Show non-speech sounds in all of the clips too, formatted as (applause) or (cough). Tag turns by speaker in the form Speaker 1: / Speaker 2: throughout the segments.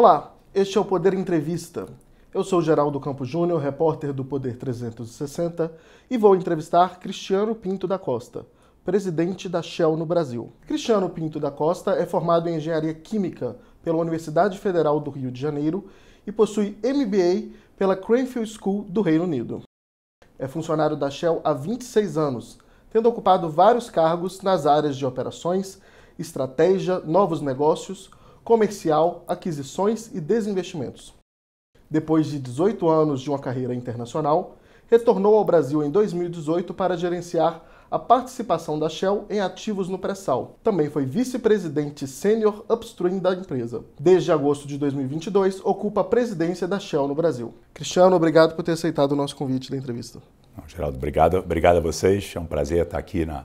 Speaker 1: Olá, este é o Poder Entrevista. Eu sou Geraldo Campos Júnior, repórter do Poder 360, e vou entrevistar Cristiano Pinto da Costa, presidente da Shell no Brasil. Cristiano Pinto da Costa é formado em Engenharia Química pela Universidade Federal do Rio de Janeiro e possui MBA pela Cranfield School do Reino Unido. É funcionário da Shell há 26 anos, tendo ocupado vários cargos nas áreas de operações, estratégia, novos negócios, comercial, aquisições e desinvestimentos. Depois de 18 anos de uma carreira internacional, retornou ao Brasil em 2018 para gerenciar a participação da Shell em ativos no pré-sal. Também foi vice-presidente sênior upstream da empresa. Desde agosto de 2022, ocupa a presidência da Shell no Brasil. Cristiano, obrigado por ter aceitado o nosso convite da entrevista.
Speaker 2: Geraldo, obrigado, obrigado a vocês. É um prazer estar aqui na,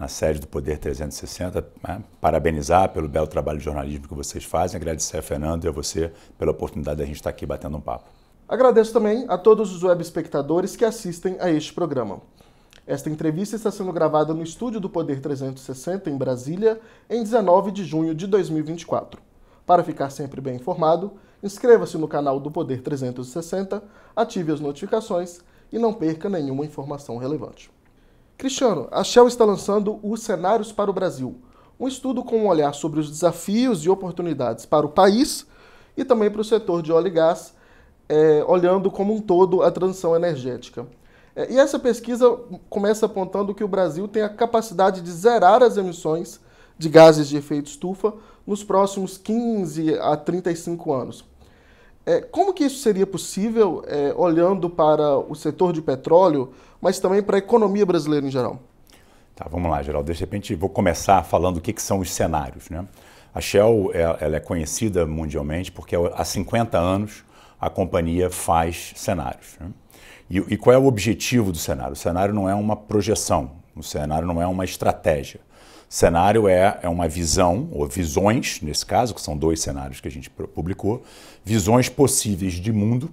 Speaker 2: na sede do Poder 360. Né? Parabenizar pelo belo trabalho de jornalismo que vocês fazem, agradecer a Fernando e a você pela oportunidade de a gente estar aqui batendo um papo.
Speaker 1: Agradeço também a todos os web espectadores que assistem a este programa. Esta entrevista está sendo gravada no estúdio do Poder 360 em Brasília, em 19 de junho de 2024. Para ficar sempre bem informado, inscreva-se no canal do Poder 360, ative as notificações e não perca nenhuma informação relevante. Cristiano, a Shell está lançando os Cenários para o Brasil, um estudo com um olhar sobre os desafios e oportunidades para o país e também para o setor de óleo e gás, é, olhando como um todo a transição energética. É, e essa pesquisa começa apontando que o Brasil tem a capacidade de zerar as emissões de gases de efeito estufa nos próximos 15 a 35 anos. É, como que isso seria possível é, olhando para o setor de petróleo, mas também para a economia brasileira em geral?
Speaker 2: Tá, vamos lá, Geraldo. De repente, vou começar falando o que, que são os cenários. Né? A Shell é, ela é conhecida mundialmente porque há 50 anos a companhia faz cenários. Né? E, e qual é o objetivo do cenário? O cenário não é uma projeção, o cenário não é uma estratégia. Cenário é, é uma visão, ou visões, nesse caso, que são dois cenários que a gente publicou, visões possíveis de mundo,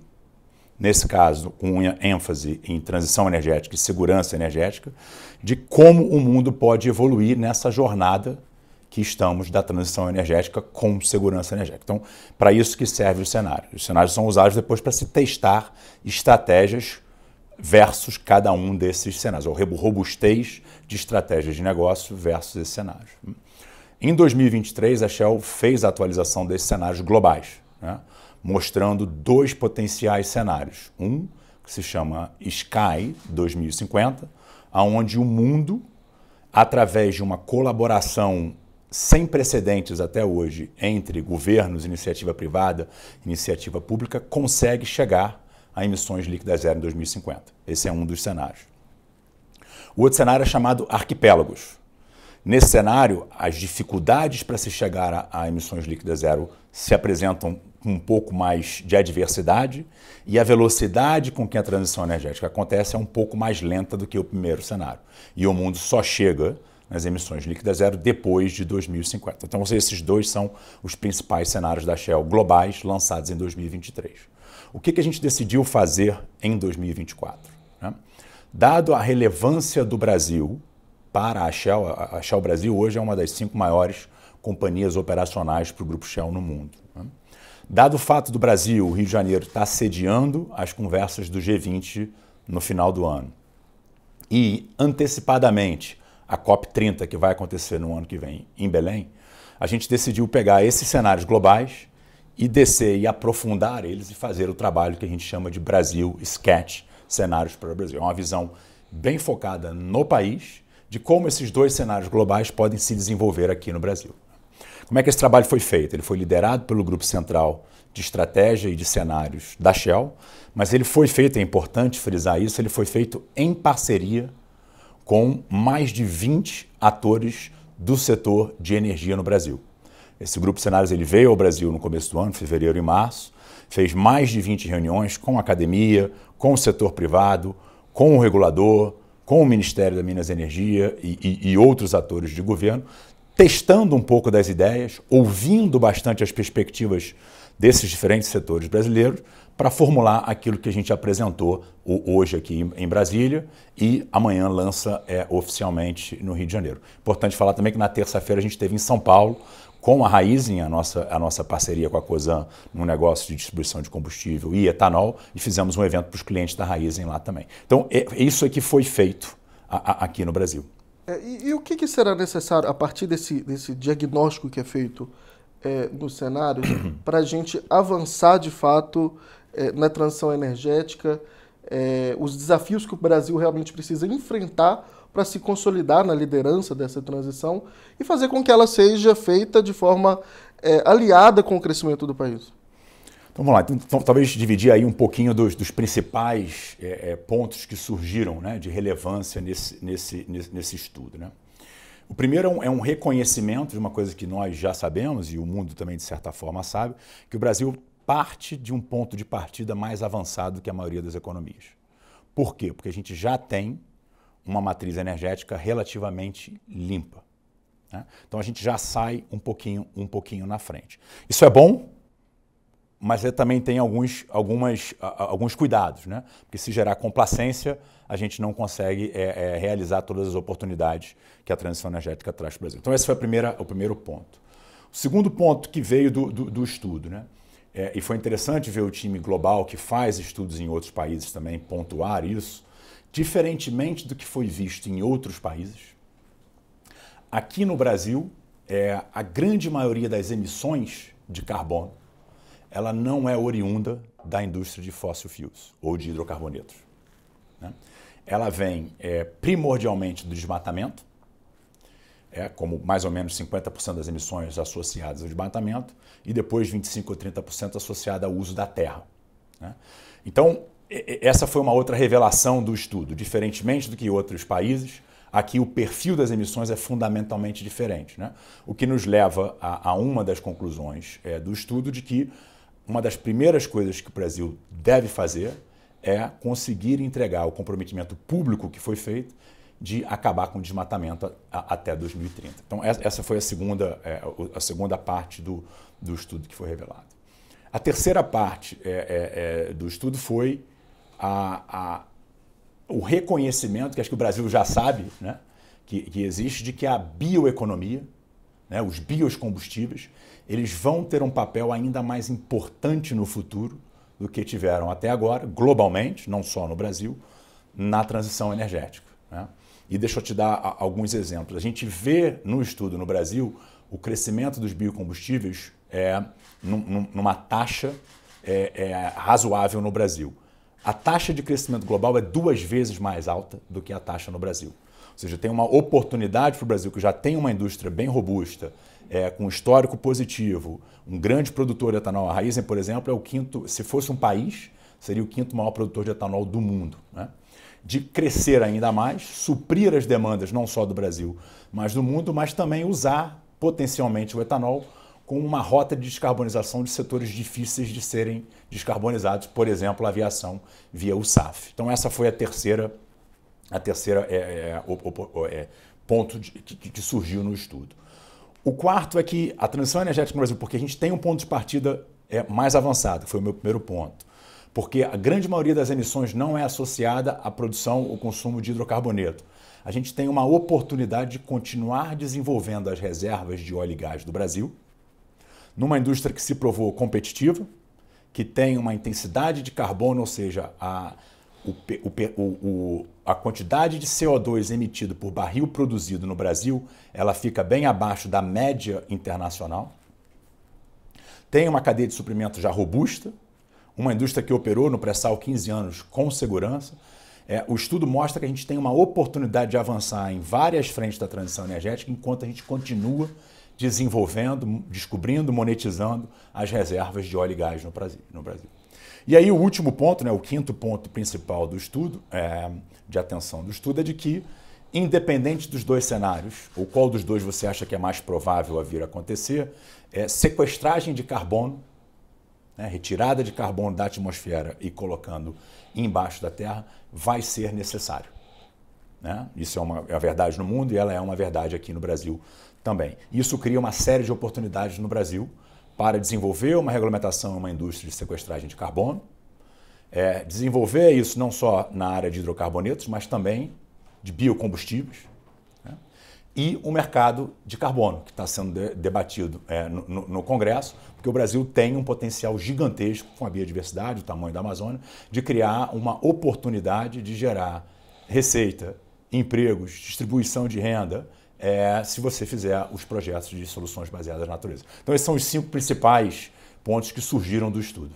Speaker 2: nesse caso, com ênfase em transição energética e segurança energética, de como o mundo pode evoluir nessa jornada que estamos da transição energética com segurança energética. Então, para isso que serve o cenário. Os cenários são usados depois para se testar estratégias versus cada um desses cenários, ou robustez de estratégias de negócio versus esses cenários. Em 2023, a Shell fez a atualização desses cenários globais, né? mostrando dois potenciais cenários. Um que se chama Sky 2050, aonde o mundo, através de uma colaboração sem precedentes até hoje entre governos, iniciativa privada, iniciativa pública, consegue chegar a emissões líquidas zero em 2050. Esse é um dos cenários. O outro cenário é chamado arquipélagos. Nesse cenário, as dificuldades para se chegar a, a, emissões líquidas zero se apresentam com um pouco mais de adversidade e a velocidade com que a transição energética acontece é um pouco mais lenta do que o primeiro cenário. E o mundo só chega nas emissões líquidas zero depois de 2050. Então, esses dois são os principais cenários da Shell globais lançados em 2023. O que, que a gente decidiu fazer em 2024? Né? Dado a relevância do Brasil para a Shell, a Shell Brasil hoje é uma das cinco maiores companhias operacionais para o Grupo Shell no mundo. Né? Dado o fato do Brasil, o Rio de Janeiro, estar tá sediando as conversas do G20 no final do ano e antecipadamente a COP30, que vai acontecer no ano que vem em Belém, a gente decidiu pegar esses cenários globais e descer e aprofundar eles e fazer o trabalho que a gente chama de Brasil Sketch, cenários para o Brasil. É uma visão bem focada no país, de como esses dois cenários globais podem se desenvolver aqui no Brasil. Como é que esse trabalho foi feito? Ele foi liderado pelo Grupo Central de Estratégia e de Cenários da Shell, mas ele foi feito, é importante frisar isso, ele foi feito em parceria com mais de 20 atores do setor de energia no Brasil. Esse grupo cenários ele veio ao Brasil no começo do ano, fevereiro e março, fez mais de 20 reuniões com a academia, com o setor privado, com o regulador, com o Ministério da Minas e Energia e, e, e outros atores de governo, testando um pouco das ideias, ouvindo bastante as perspectivas desses diferentes setores brasileiros para formular aquilo que a gente apresentou hoje aqui em Brasília e amanhã lança é, oficialmente no Rio de Janeiro. Importante falar também que na terça-feira a gente esteve em São Paulo com a Raizen, a nossa, a nossa parceria com a COSAN, num negócio de distribuição de combustível e etanol, e fizemos um evento para os clientes da Raizen lá também. Então, é, isso aqui foi feito a, a, aqui no Brasil.
Speaker 1: É, e, e, o que, que, será necessário, a partir desse, desse diagnóstico que é feito é, nos cenários, (coughs) para a gente avançar de fato é, na transição energética, é, os desafios que o Brasil realmente precisa enfrentar para se consolidar na liderança dessa transição e fazer com que ela seja feita de forma é, aliada com o crescimento do país.
Speaker 2: Então vamos lá, então, então, talvez dividir aí um pouquinho dos, dos principais é, é, pontos que surgiram né, de relevância nesse, nesse, nesse, nesse estudo. Né? O primeiro é um, é um, reconhecimento de uma coisa que nós já sabemos, e o mundo também de certa forma sabe, que o Brasil parte de um ponto de partida mais avançado que a maioria das economias. Por quê? Porque a gente já tem uma matriz energética relativamente limpa. Né? Então a gente já sai um pouquinho, um pouquinho na frente. Isso é bom, mas também tem alguns, algumas, alguns cuidados, né? porque se gerar complacência, a gente não consegue é, é, realizar todas as oportunidades que a transição energética traz para o Brasil. Então esse foi primeira, o primeiro ponto. O segundo ponto que veio do, do, do estudo, né? É, e foi interessante ver o time global que faz estudos em outros países também pontuar isso, diferentemente do que foi visto em outros países. Aqui no Brasil, é, a grande maioria das emissões de carbono ela não é oriunda da indústria de fóssil fuels ou de hidrocarbonetos. Né? Ela vem é, primordialmente do desmatamento, é, como mais ou menos 50% das emissões associadas ao desmatamento, e depois 25% ou 30% associada ao uso da terra. Né? Então, essa foi uma outra revelação do estudo. Diferentemente do que outros países, aqui o perfil das emissões é fundamentalmente diferente. Né? O que nos leva a, a uma das conclusões é, do estudo de que uma das primeiras coisas que o Brasil deve fazer é conseguir entregar o comprometimento público que foi feito de acabar com o desmatamento a, até 2030. Então, essa foi a segunda, é, a segunda parte do, do estudo que foi revelado. A terceira parte é, é, é, do estudo foi a, a, o reconhecimento, que acho que o Brasil já sabe, né, que, que existe, de que a bioeconomia, né, os biocombustíveis, eles vão ter um papel ainda mais importante no futuro do que tiveram até agora, globalmente, não só no Brasil, na transição energética. Né? E deixa eu te dar alguns exemplos. A gente vê no estudo no Brasil o crescimento dos biocombustíveis é, numa taxa é, é, razoável no Brasil. A taxa de crescimento global é duas vezes mais alta do que a taxa no Brasil. Ou seja, tem uma oportunidade para o Brasil, que já tem uma indústria bem robusta, é, com histórico positivo, um grande produtor de etanol. A Raizen, por exemplo, é o quinto, se fosse um país, seria o quinto maior produtor de etanol do mundo. Né? de crescer ainda mais, suprir as demandas não só do Brasil, mas do mundo, mas também usar potencialmente o etanol como uma rota de descarbonização de setores difíceis de serem descarbonizados, por exemplo, a aviação via o SAF. Então essa foi a terceira, a terceira é, é, é, ponto de, que, que surgiu no estudo. O quarto é que a transição energética no Brasil, porque a gente tem um ponto de partida é, mais avançado, que foi o meu primeiro ponto porque a grande maioria das emissões não é associada à produção ou consumo de hidrocarboneto. A gente tem uma oportunidade de continuar desenvolvendo as reservas de óleo e gás do Brasil, numa indústria que se provou competitiva, que tem uma intensidade de carbono, ou seja, a, o, o, o, a quantidade de CO2 emitido por barril produzido no Brasil, ela fica bem abaixo da média internacional. Tem uma cadeia de suprimento já robusta, uma indústria que operou no pré-sal 15 anos com segurança. É, o estudo mostra que a gente tem uma oportunidade de avançar em várias frentes da transição energética enquanto a gente continua desenvolvendo, descobrindo, monetizando as reservas de óleo e gás no Brasil. No Brasil. E aí o último ponto, né, o quinto ponto principal do estudo, é, de atenção do estudo, é de que, independente dos dois cenários, ou qual dos dois você acha que é mais provável a vir acontecer, é, sequestragem de carbono né, retirada de carbono da atmosfera e colocando embaixo da Terra, vai ser necessário. Né? Isso é uma, é uma verdade no mundo e ela é uma verdade aqui no Brasil também. Isso cria uma série de oportunidades no Brasil para desenvolver uma regulamentação e uma indústria de sequestragem de carbono, é, desenvolver isso não só na área de hidrocarbonetos, mas também de biocombustíveis, né? e o mercado de carbono, que está sendo de, debatido é, no, no, Congresso, porque o Brasil tem um potencial gigantesco com a biodiversidade, o tamanho da Amazônia, de criar uma oportunidade de gerar receita, empregos, distribuição de renda, é, se você fizer os projetos de soluções baseadas na natureza. Então, esses são os cinco principais pontos que surgiram do estudo.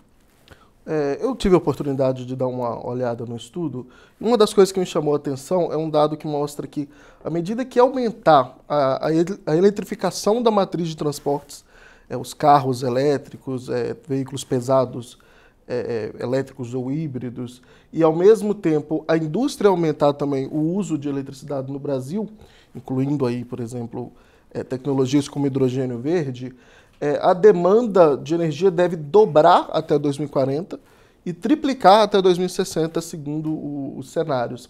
Speaker 1: É, eu tive a oportunidade de dar uma olhada no estudo. Uma das coisas que me chamou a atenção é um dado que mostra que, à medida que aumentar a, a eletrificação da matriz de transportes, é, os carros elétricos, é, veículos pesados é, é, elétricos ou híbridos, e ao mesmo tempo a indústria aumentar também o uso de eletricidade no Brasil, incluindo aí, por exemplo, é, tecnologias como hidrogênio verde, é, a demanda de energia deve dobrar até 2040 e triplicar até 2060, segundo os cenários.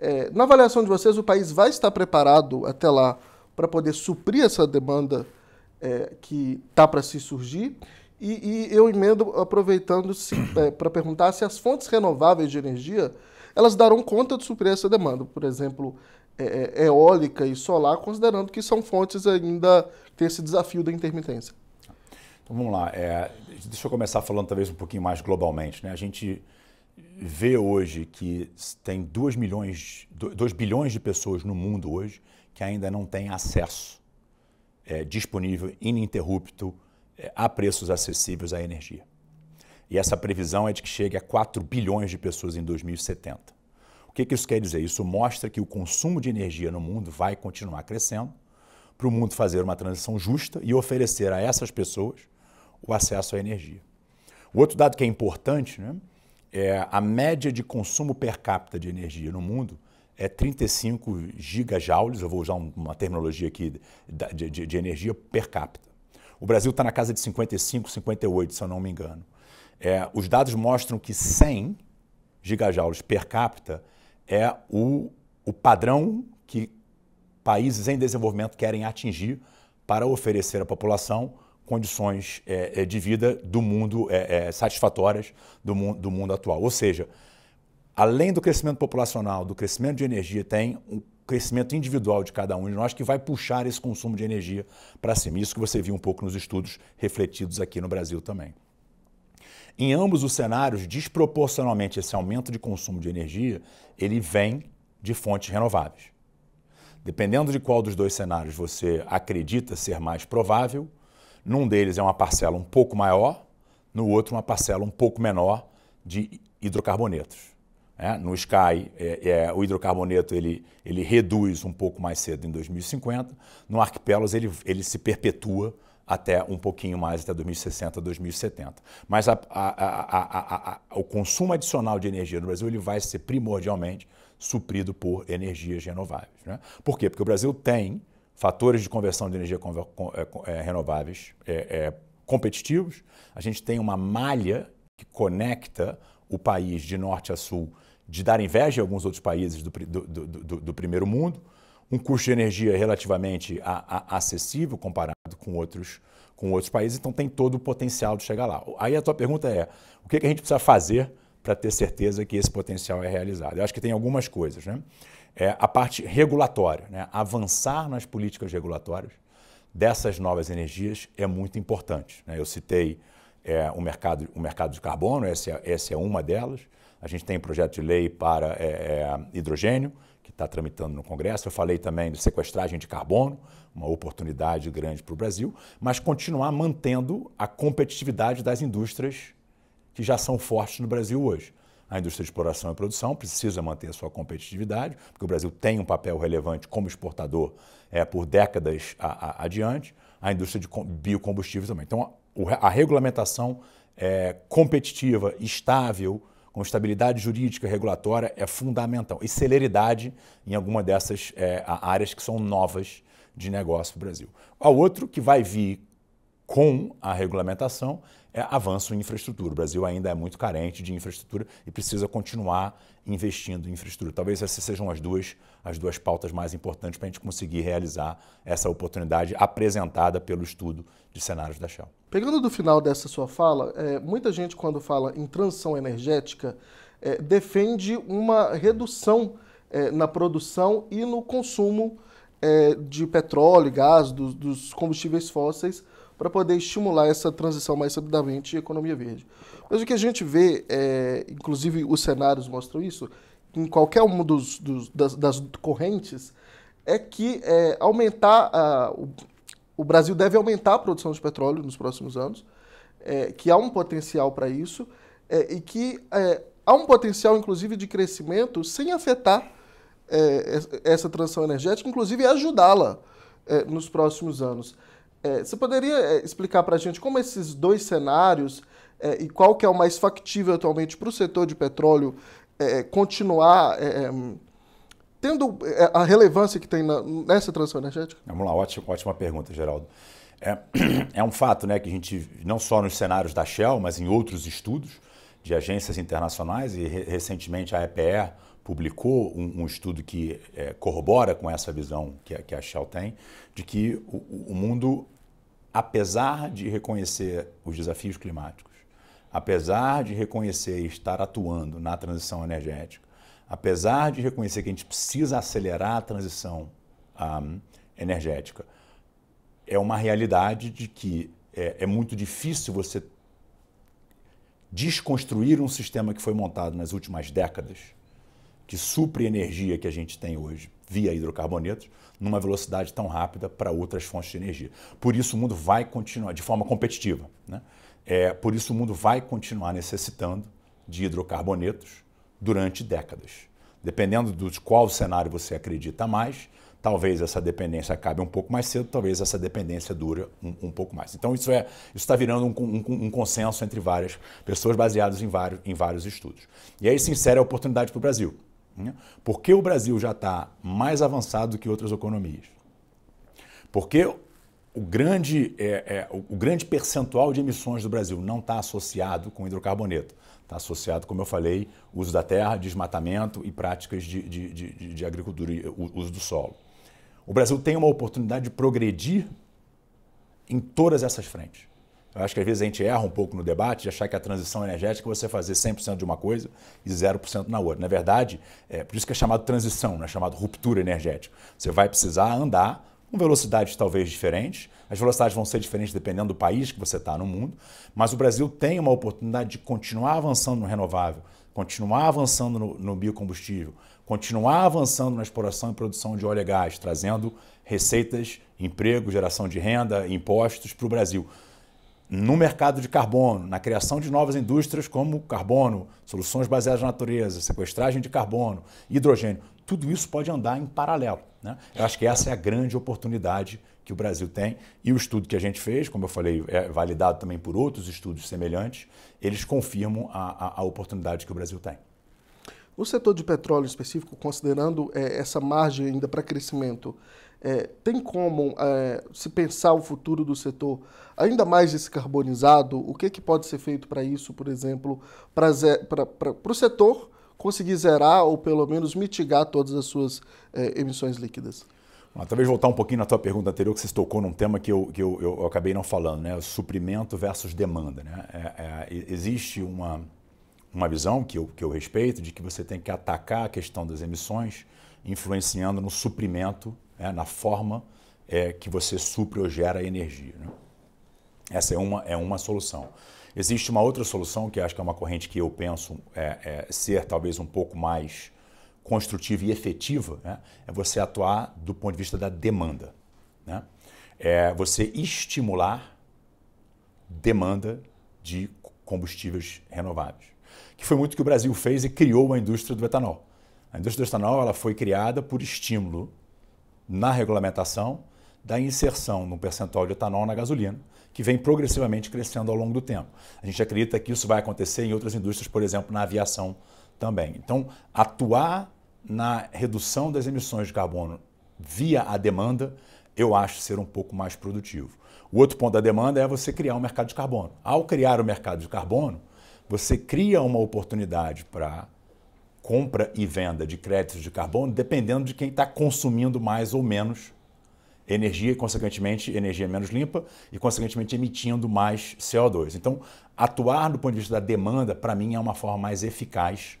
Speaker 1: É, na avaliação de vocês, o país vai estar preparado até lá para poder suprir essa demanda é, que está para se surgir? E, e, eu emendo aproveitando é, para perguntar se as fontes renováveis de energia elas darão conta de suprir essa demanda. Por exemplo, é, é, eólica e solar, considerando que são fontes ainda que têm esse desafio da intermitência.
Speaker 2: Então vamos lá. É, deixa eu começar falando talvez um pouquinho mais globalmente. Né? A gente vê hoje que tem 2 milhões, 2 bilhões de pessoas no mundo hoje que ainda não têm acesso é, disponível, ininterrupto, é, a preços acessíveis à energia. E essa previsão é de que chegue a 4 bilhões de pessoas em 2070. Que, que isso quer dizer? Isso mostra que o consumo de energia no mundo vai continuar crescendo para o mundo fazer uma transição justa e oferecer a essas pessoas o acesso à energia. O outro dado que é importante né, é a média de consumo per capita de energia no mundo é 35 gigajoules, eu vou usar uma terminologia aqui de, de, de energia per capita. O Brasil está na casa de 55, 58, se eu não me engano. É, os dados mostram que 100 gigajoules per capita é o, o padrão que países em desenvolvimento querem atingir para oferecer à população condições é, é de vida do mundo é, é, satisfatórias do mundo, do mundo atual. Ou seja, além do crescimento populacional, do crescimento de energia, tem um crescimento individual de cada um de nós que vai puxar esse consumo de energia para cima. Isso que você viu um pouco nos estudos refletidos aqui no Brasil também. Em ambos os cenários, desproporcionalmente esse aumento de consumo de energia, ele vem de fontes renováveis. Dependendo de qual dos dois cenários você acredita ser mais provável, num deles é uma parcela um pouco maior, no outro uma parcela um pouco menor de hidrocarbonetos. É, no Sky, é, é, o hidrocarboneto ele, ele reduz um pouco mais cedo em 2050. No Arquipelos, ele, ele se perpetua até um pouquinho mais, até 2060, 2070. Mas a, a, a, o consumo adicional de energia no Brasil ele vai ser primordialmente suprido por energias renováveis. Né? Por quê? Porque o Brasil tem fatores de conversão de energia é, é, renováveis é, é, competitivos, a gente tem uma malha que conecta o país de norte a sul, de dar inveja a alguns outros países do, do, do, do primeiro mundo, um custo de energia relativamente a, a, acessível comparado com outros, com outros países, então tem todo o potencial de chegar lá. Aí a tua pergunta é: o que, que a gente precisa fazer para ter certeza que esse potencial é realizado? Eu acho que tem algumas coisas. Né? É, a parte regulatória, né? avançar nas políticas regulatórias dessas novas energias é muito importante. Né? Eu citei é, o, mercado, o mercado de carbono, essa é, essa é uma delas. A gente tem um projeto de lei para é, é hidrogênio, está tramitando no Congresso. Eu falei também de sequestragem de carbono, uma oportunidade grande para o Brasil, mas continuar mantendo a competitividade das indústrias que já são fortes no Brasil hoje. A indústria de exploração e produção precisa manter a sua competitividade, porque o Brasil tem um papel relevante como exportador é, por décadas a, a, adiante. A indústria de biocombustíveis também. Então, a, a regulamentação é, competitiva, estável, com estabilidade jurídica regulatória é fundamental. E celeridade em alguma dessas é, áreas que são novas de negócio para o Brasil. O outro que vai vir com a regulamentação avanço em infraestrutura. O Brasil ainda é muito carente de infraestrutura e precisa continuar investindo em infraestrutura. Talvez essas sejam as duas, as duas pautas mais importantes para a gente conseguir realizar essa oportunidade apresentada pelo estudo de cenários da Shell.
Speaker 1: Pegando do final dessa sua fala, é, muita gente, quando fala em transição energética, é, defende uma redução é, na produção e no consumo é, de petróleo, gás, do, dos combustíveis fósseis, para poder estimular essa transição mais rapidamente e economia verde. Mas o que a gente vê, é, inclusive os cenários mostram isso, em qualquer uma dos, dos das, das, correntes, é que é, aumentar a, o, o, Brasil deve aumentar a produção de petróleo nos próximos anos, é, que há um potencial para isso é, e que é, há um potencial, inclusive, de crescimento sem afetar é, essa transição energética, inclusive ajudá-la nos próximos anos. Você poderia explicar para a gente como esses dois cenários é, e qual que é o mais factível atualmente para o setor de petróleo é, continuar é, é tendo é, a relevância que tem na, nessa transição energética?
Speaker 2: Vamos lá, ótima, ótima pergunta, Geraldo. É, (clears throat) é um fato né, que a gente, não só nos cenários da Shell, mas em outros estudos de agências internacionais, e re recentemente a EPR publicou um, um estudo que é, corrobora com essa visão que a, que a Shell tem, de que o, o mundo, apesar de reconhecer os desafios climáticos, apesar de reconhecer e estar atuando na transição energética, apesar de reconhecer que a gente precisa acelerar a transição um, energética, é uma realidade de que é, é muito difícil você desconstruir um sistema que foi montado nas últimas décadas, que supre a energia que a gente tem hoje via hidrocarbonetos, numa velocidade tão rápida para outras fontes de energia. Por isso, o mundo vai continuar de forma competitiva. Né? É, por isso, o mundo vai continuar necessitando de hidrocarbonetos durante décadas. Dependendo de qual cenário você acredita mais, talvez essa dependência acabe um pouco mais cedo, talvez essa dependência dure um, um pouco mais. Então, isso é, está virando um, um, um, consenso entre várias pessoas, baseados em vários, em vários estudos. E aí se insere a oportunidade para o Brasil. Né? Porque o Brasil já está mais avançado que outras economias? Porque o grande, é, é, o grande percentual de emissões do Brasil não está associado com hidrocarboneto. Está associado, como eu falei, uso da terra, desmatamento e práticas de, de, de, de agricultura e uso do solo. O Brasil tem uma oportunidade de progredir em todas essas frentes. Eu acho que às vezes a gente erra um pouco no debate de achar que a transição energética é você fazer 100% de uma coisa e 0% na outra. Na verdade, é por isso que é chamado transição, não é chamado ruptura energética. Você vai precisar andar com velocidades talvez diferentes. As velocidades vão ser diferentes dependendo do país que você está no mundo, mas o Brasil tem uma oportunidade de continuar avançando no renovável, continuar avançando no, no biocombustível, continuar avançando na exploração e produção de óleo e gás, trazendo receitas, emprego, geração de renda, impostos para o Brasil. No mercado de carbono, na criação de novas indústrias como carbono, soluções baseadas na natureza, sequestragem de carbono, hidrogênio, tudo isso pode andar em paralelo. Né? Eu acho que essa é a grande oportunidade que o Brasil tem e o estudo que a gente fez, como eu falei, é validado também por outros estudos semelhantes, eles confirmam a, a, a oportunidade que o Brasil tem.
Speaker 1: No setor de petróleo específico, considerando é, essa margem ainda para crescimento, é, tem como é, se pensar o futuro do setor ainda mais descarbonizado? O que, que pode ser feito para isso, por exemplo, para o setor conseguir zerar ou pelo menos mitigar todas as suas é, emissões líquidas.
Speaker 2: Talvez voltar um pouquinho na tua pergunta anterior, que você tocou num tema que eu, que eu, eu acabei não falando, né? suprimento versus demanda. Né? É, é, existe uma, uma visão que eu, que eu respeito de que você tem que atacar a questão das emissões influenciando no suprimento, né? na forma é, que você supre ou gera energia. Né? Essa é uma, é uma solução. Existe uma outra solução que acho que é uma corrente que eu penso é, é ser talvez um pouco mais construtiva e efetiva, né? é você atuar do ponto de vista da demanda. Né? É você estimular demanda de combustíveis renováveis, que foi muito que o Brasil fez e criou a indústria do etanol. A indústria do etanol ela foi criada por estímulo na regulamentação da inserção no percentual de etanol na gasolina, que vem progressivamente crescendo ao longo do tempo. A gente acredita que isso vai acontecer em outras indústrias, por exemplo, na aviação também. Então, atuar na redução das emissões de carbono via a demanda eu acho ser um pouco mais produtivo. O outro ponto da demanda é você criar um mercado de carbono. Ao criar o mercado de carbono, você cria uma oportunidade para compra e venda de créditos de carbono, dependendo de quem está consumindo mais ou menos energia e, consequentemente, energia menos limpa e, consequentemente, emitindo mais CO2. Então, atuar do ponto de vista da demanda, para mim, é uma forma mais eficaz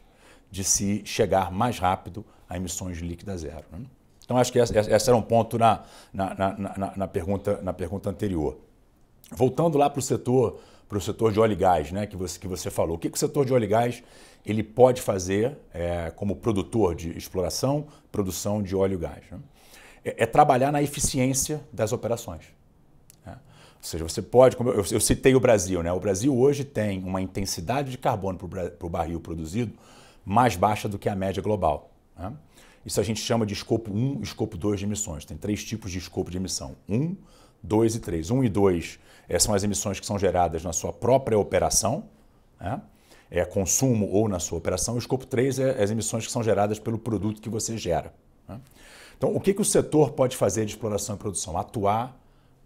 Speaker 2: de se chegar mais rápido a emissões líquidas zero. Né? Então, acho que esse, era um ponto na, na, na, na, pergunta, na pergunta anterior. Voltando lá para o setor, setor de óleo e gás, né, que, você, que você falou. O que, que o setor de óleo e gás ele pode fazer é, como produtor de exploração, produção de óleo e gás? Né? É, é, trabalhar na eficiência das operações. Né? Ou seja, você pode, como eu, eu, citei o Brasil, né? o Brasil hoje tem uma intensidade de carbono para o barril produzido mais baixa do que a média global. Né? Isso a gente chama de escopo 1 e escopo 2 de emissões. Tem três tipos de escopo de emissão: 1, 2 e 3. 1 e 2 é, são as emissões que são geradas na sua própria operação, né? É consumo ou na sua operação. O escopo 3 é as emissões que são geradas pelo produto que você gera. Né? Então, o que, que o setor pode fazer de exploração e produção? Atuar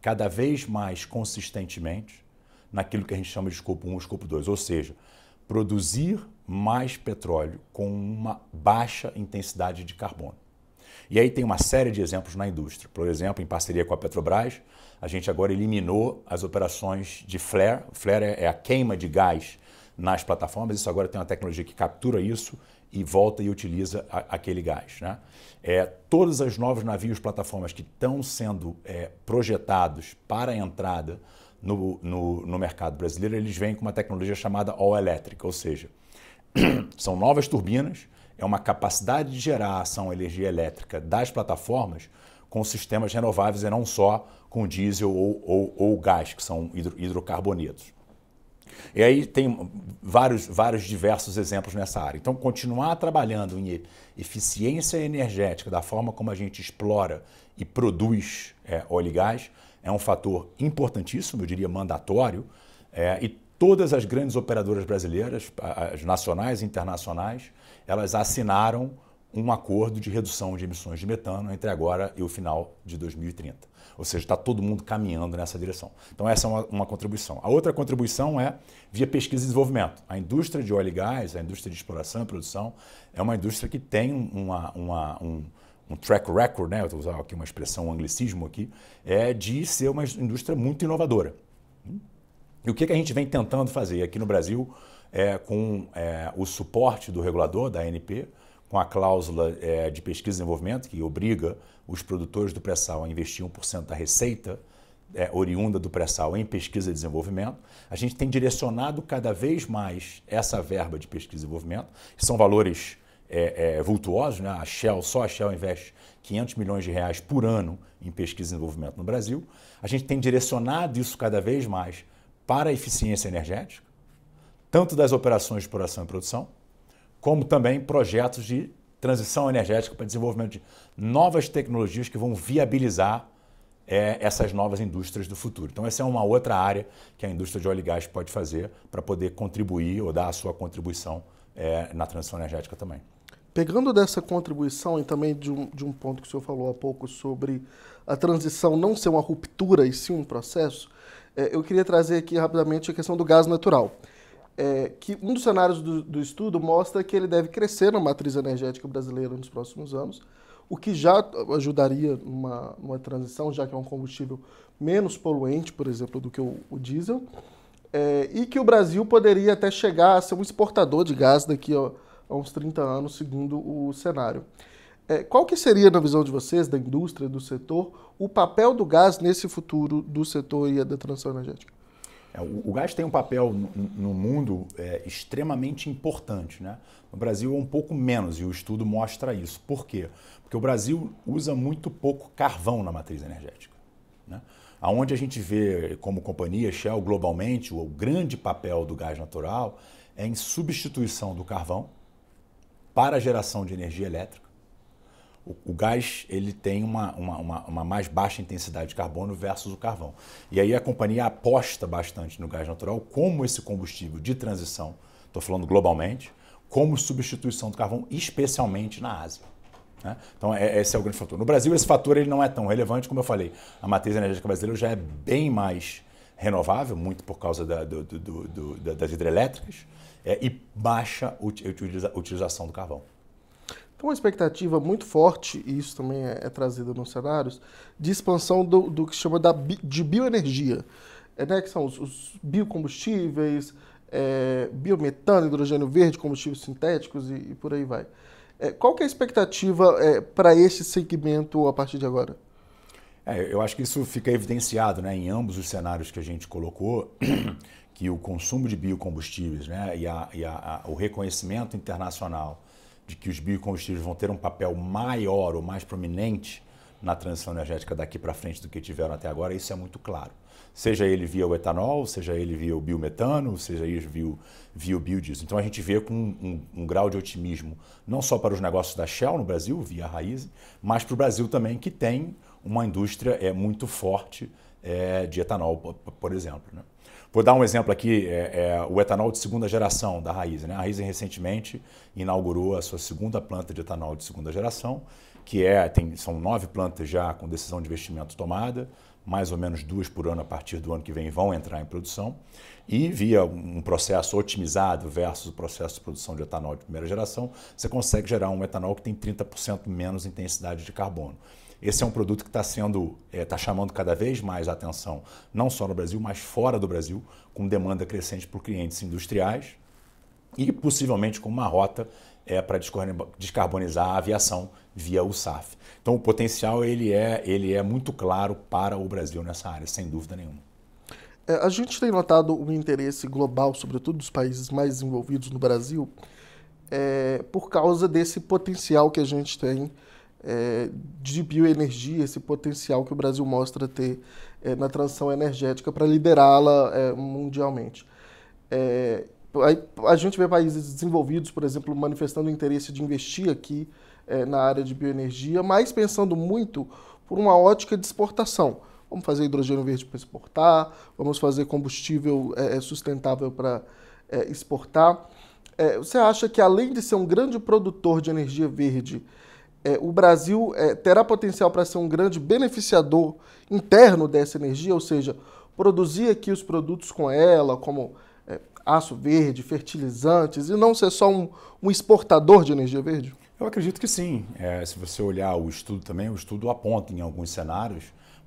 Speaker 2: cada vez mais consistentemente naquilo que a gente chama de escopo 1 e escopo 2, ou seja, produzir mais petróleo com uma baixa intensidade de carbono. E aí tem uma série de exemplos na indústria. Por exemplo, em parceria com a Petrobras, a gente agora eliminou as operações de flare. Flare é a queima de gás nas plataformas. Isso agora tem uma tecnologia que captura isso e volta e utiliza a, aquele gás. Né? É, todos os novos navios plataformas que estão sendo é, projetados para a entrada no, no, no, mercado brasileiro, eles vêm com uma tecnologia chamada All Electric, ou seja, (clears throat) são novas turbinas, é uma capacidade de gerar ação energia elétrica das plataformas com sistemas renováveis e não só com diesel ou, ou, ou gás, que são hidro, hidrocarbonetos. E aí tem vários, vários diversos exemplos nessa área. Então, continuar trabalhando em eficiência energética, da forma como a gente explora e produz é, óleo e gás, é um fator importantíssimo, eu diria mandatório, é, e todas as grandes operadoras brasileiras, as nacionais e internacionais, elas assinaram um acordo de redução de emissões de metano entre agora e o final de 2030. Ou seja, está todo mundo caminhando nessa direção. Então, essa é uma, uma, contribuição. A outra contribuição é via pesquisa e desenvolvimento. A indústria de óleo e gás, a indústria de exploração e produção, é uma indústria que tem uma, uma, um, um track record, né? vou usar aqui uma expressão, um anglicismo aqui, é de ser uma indústria muito inovadora. E o que, que a gente vem tentando fazer aqui no Brasil, é, com é, o suporte do regulador, da ANP, com a cláusula é, de pesquisa e desenvolvimento, que obriga os produtores do pré-sal a investir 1% da receita é, oriunda do pré-sal em pesquisa e desenvolvimento. A gente tem direcionado cada vez mais essa verba de pesquisa e desenvolvimento, que são valores é, é, vultuosos. Né? A Shell, só a Shell investe 500 milhões de reais por ano em pesquisa e desenvolvimento no Brasil. A gente tem direcionado isso cada vez mais para a eficiência energética, tanto das operações de exploração e produção, como também projetos de transição energética para desenvolvimento de novas tecnologias que vão viabilizar é, essas novas indústrias do futuro. Então, essa é uma outra área que a indústria de óleo e gás pode fazer para poder contribuir ou dar a sua contribuição é, na transição energética também.
Speaker 1: Pegando dessa contribuição e também de um, de um ponto que o senhor falou há pouco sobre a transição não ser uma ruptura e sim um processo, é, eu queria trazer aqui rapidamente a questão do gás natural é, que um dos cenários do, do, estudo mostra que ele deve crescer na matriz energética brasileira nos próximos anos, o que já ajudaria numa, numa transição, já que é um combustível menos poluente, por exemplo, do que o, o diesel, é, e que o Brasil poderia até chegar a ser um exportador de gás daqui a, a uns 30 anos, segundo o cenário. É, qual que seria, na visão de vocês, da indústria, do setor, o papel do gás nesse futuro do setor e da transição energética?
Speaker 2: É, o, gás tem um papel no, mundo é, extremamente importante. Né? No Brasil é um pouco menos, e o estudo mostra isso. Por quê? Porque o Brasil usa muito pouco carvão na matriz energética. Né? Onde a gente vê, como companhia Shell globalmente, o grande papel do gás natural é em substituição do carvão para a geração de energia elétrica o, o gás ele tem uma, uma, uma, mais baixa intensidade de carbono versus o carvão. E aí a companhia aposta bastante no gás natural como esse combustível de transição, estou falando globalmente, como substituição do carvão, especialmente na Ásia. Né? Então, é, esse é o grande fator. No Brasil, esse fator ele não é tão relevante, como eu falei. A matriz energética brasileira já é bem mais renovável, muito por causa da, do, do, do, das hidrelétricas, é, e baixa utiliza, utilização do carvão.
Speaker 1: Então, uma expectativa muito forte, e isso também é, é trazido nos cenários, de expansão do, do que se chama da, de bioenergia, é, né, que são os, os biocombustíveis, é, biometano, hidrogênio verde, combustíveis sintéticos e, e por aí vai. É, qual que é a expectativa é, para esse segmento a partir de agora?
Speaker 2: É, eu acho que isso fica evidenciado né, em ambos os cenários que a gente colocou, (clears throat) que o consumo de biocombustíveis né, e, a, e a, a, o reconhecimento internacional de que os biocombustíveis vão ter um papel maior ou mais prominente na transição energética daqui para frente do que tiveram até agora, isso é muito claro. Seja ele via o etanol, seja ele via o biometano, seja ele via, via o biodiesel. Então a gente vê com um, um, grau de otimismo, não só para os negócios da Shell no Brasil, via Raiz, mas para o Brasil também, que tem uma indústria é, muito forte é, de etanol, por exemplo. Né? Vou dar um exemplo aqui, é, é, o etanol de segunda geração da Raiz. Né? A Raiz recentemente inaugurou a sua segunda planta de etanol de segunda geração, que é, tem, são nove plantas já com decisão de investimento tomada, mais ou menos duas por ano a partir do ano que vem vão entrar em produção, e via um processo otimizado versus o processo de produção de etanol de primeira geração, você consegue gerar um etanol que tem 30% menos intensidade de carbono. Esse é um produto que está sendo, está é, chamando cada vez mais a atenção, não só no Brasil, mas fora do Brasil, com demanda crescente por clientes industriais e possivelmente com uma rota é, para descarbonizar a aviação via o SAF. Então o potencial ele é, ele é muito claro para o Brasil nessa área, sem dúvida nenhuma.
Speaker 1: É, a gente tem notado um interesse global, sobretudo dos países mais desenvolvidos no Brasil, é, por causa desse potencial que a gente tem é, de bioenergia, esse potencial que o Brasil mostra ter é, na transição energética para liderá-la é, mundialmente. É, a, gente vê países desenvolvidos, por exemplo, manifestando interesse de investir aqui é, na área de bioenergia, mas pensando muito por uma ótica de exportação. Vamos fazer hidrogênio verde para exportar, vamos fazer combustível é, sustentável para exportar. você acha que, além de ser um grande produtor de energia verde, é, o Brasil é, terá potencial para ser um grande beneficiador interno dessa energia, ou seja, produzir aqui os produtos com ela, como é, aço verde, fertilizantes, e não ser só um, um exportador de energia verde?
Speaker 2: Eu acredito que sim. É, se você olhar o estudo também, o estudo aponta em alguns cenários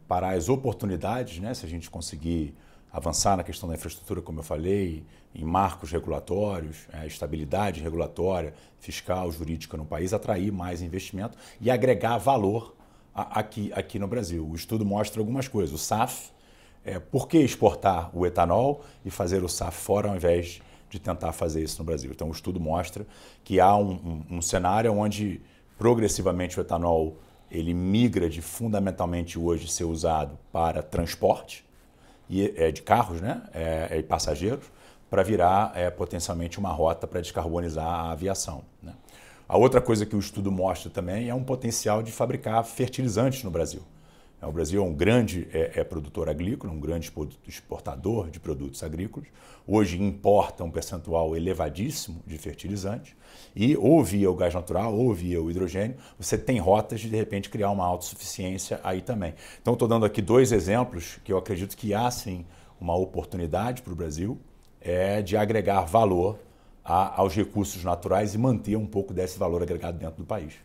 Speaker 2: para as oportunidades, né, se a gente conseguir avançar na questão da infraestrutura, como eu falei, em marcos regulatórios, é, estabilidade regulatória, fiscal, jurídica no país, atrair mais investimento e agregar valor aqui, aqui no Brasil. O estudo mostra algumas coisas. O SAF, é, por que exportar o etanol e fazer o SAF fora ao invés de tentar fazer isso no Brasil? Então, o estudo mostra que há um, um, um cenário onde progressivamente o etanol ele migra de fundamentalmente hoje ser usado para transporte, e, é, de carros né, é, é, e passageiros para virar é, potencialmente uma rota para descarbonizar a aviação. Né? A outra coisa que o estudo mostra também é um potencial de fabricar fertilizantes no Brasil. É, o Brasil é um grande é, é, produtor agrícola, um grande exportador de produtos agrícolas. Hoje importa um percentual elevadíssimo de fertilizantes. E ou via o gás natural ou via o hidrogênio, você tem rotas de, de repente, criar uma autossuficiência aí também. Então, estou dando aqui dois exemplos que eu acredito que há, sim, uma oportunidade para o Brasil é, de agregar valor a, aos recursos naturais e manter um pouco desse valor agregado dentro do país.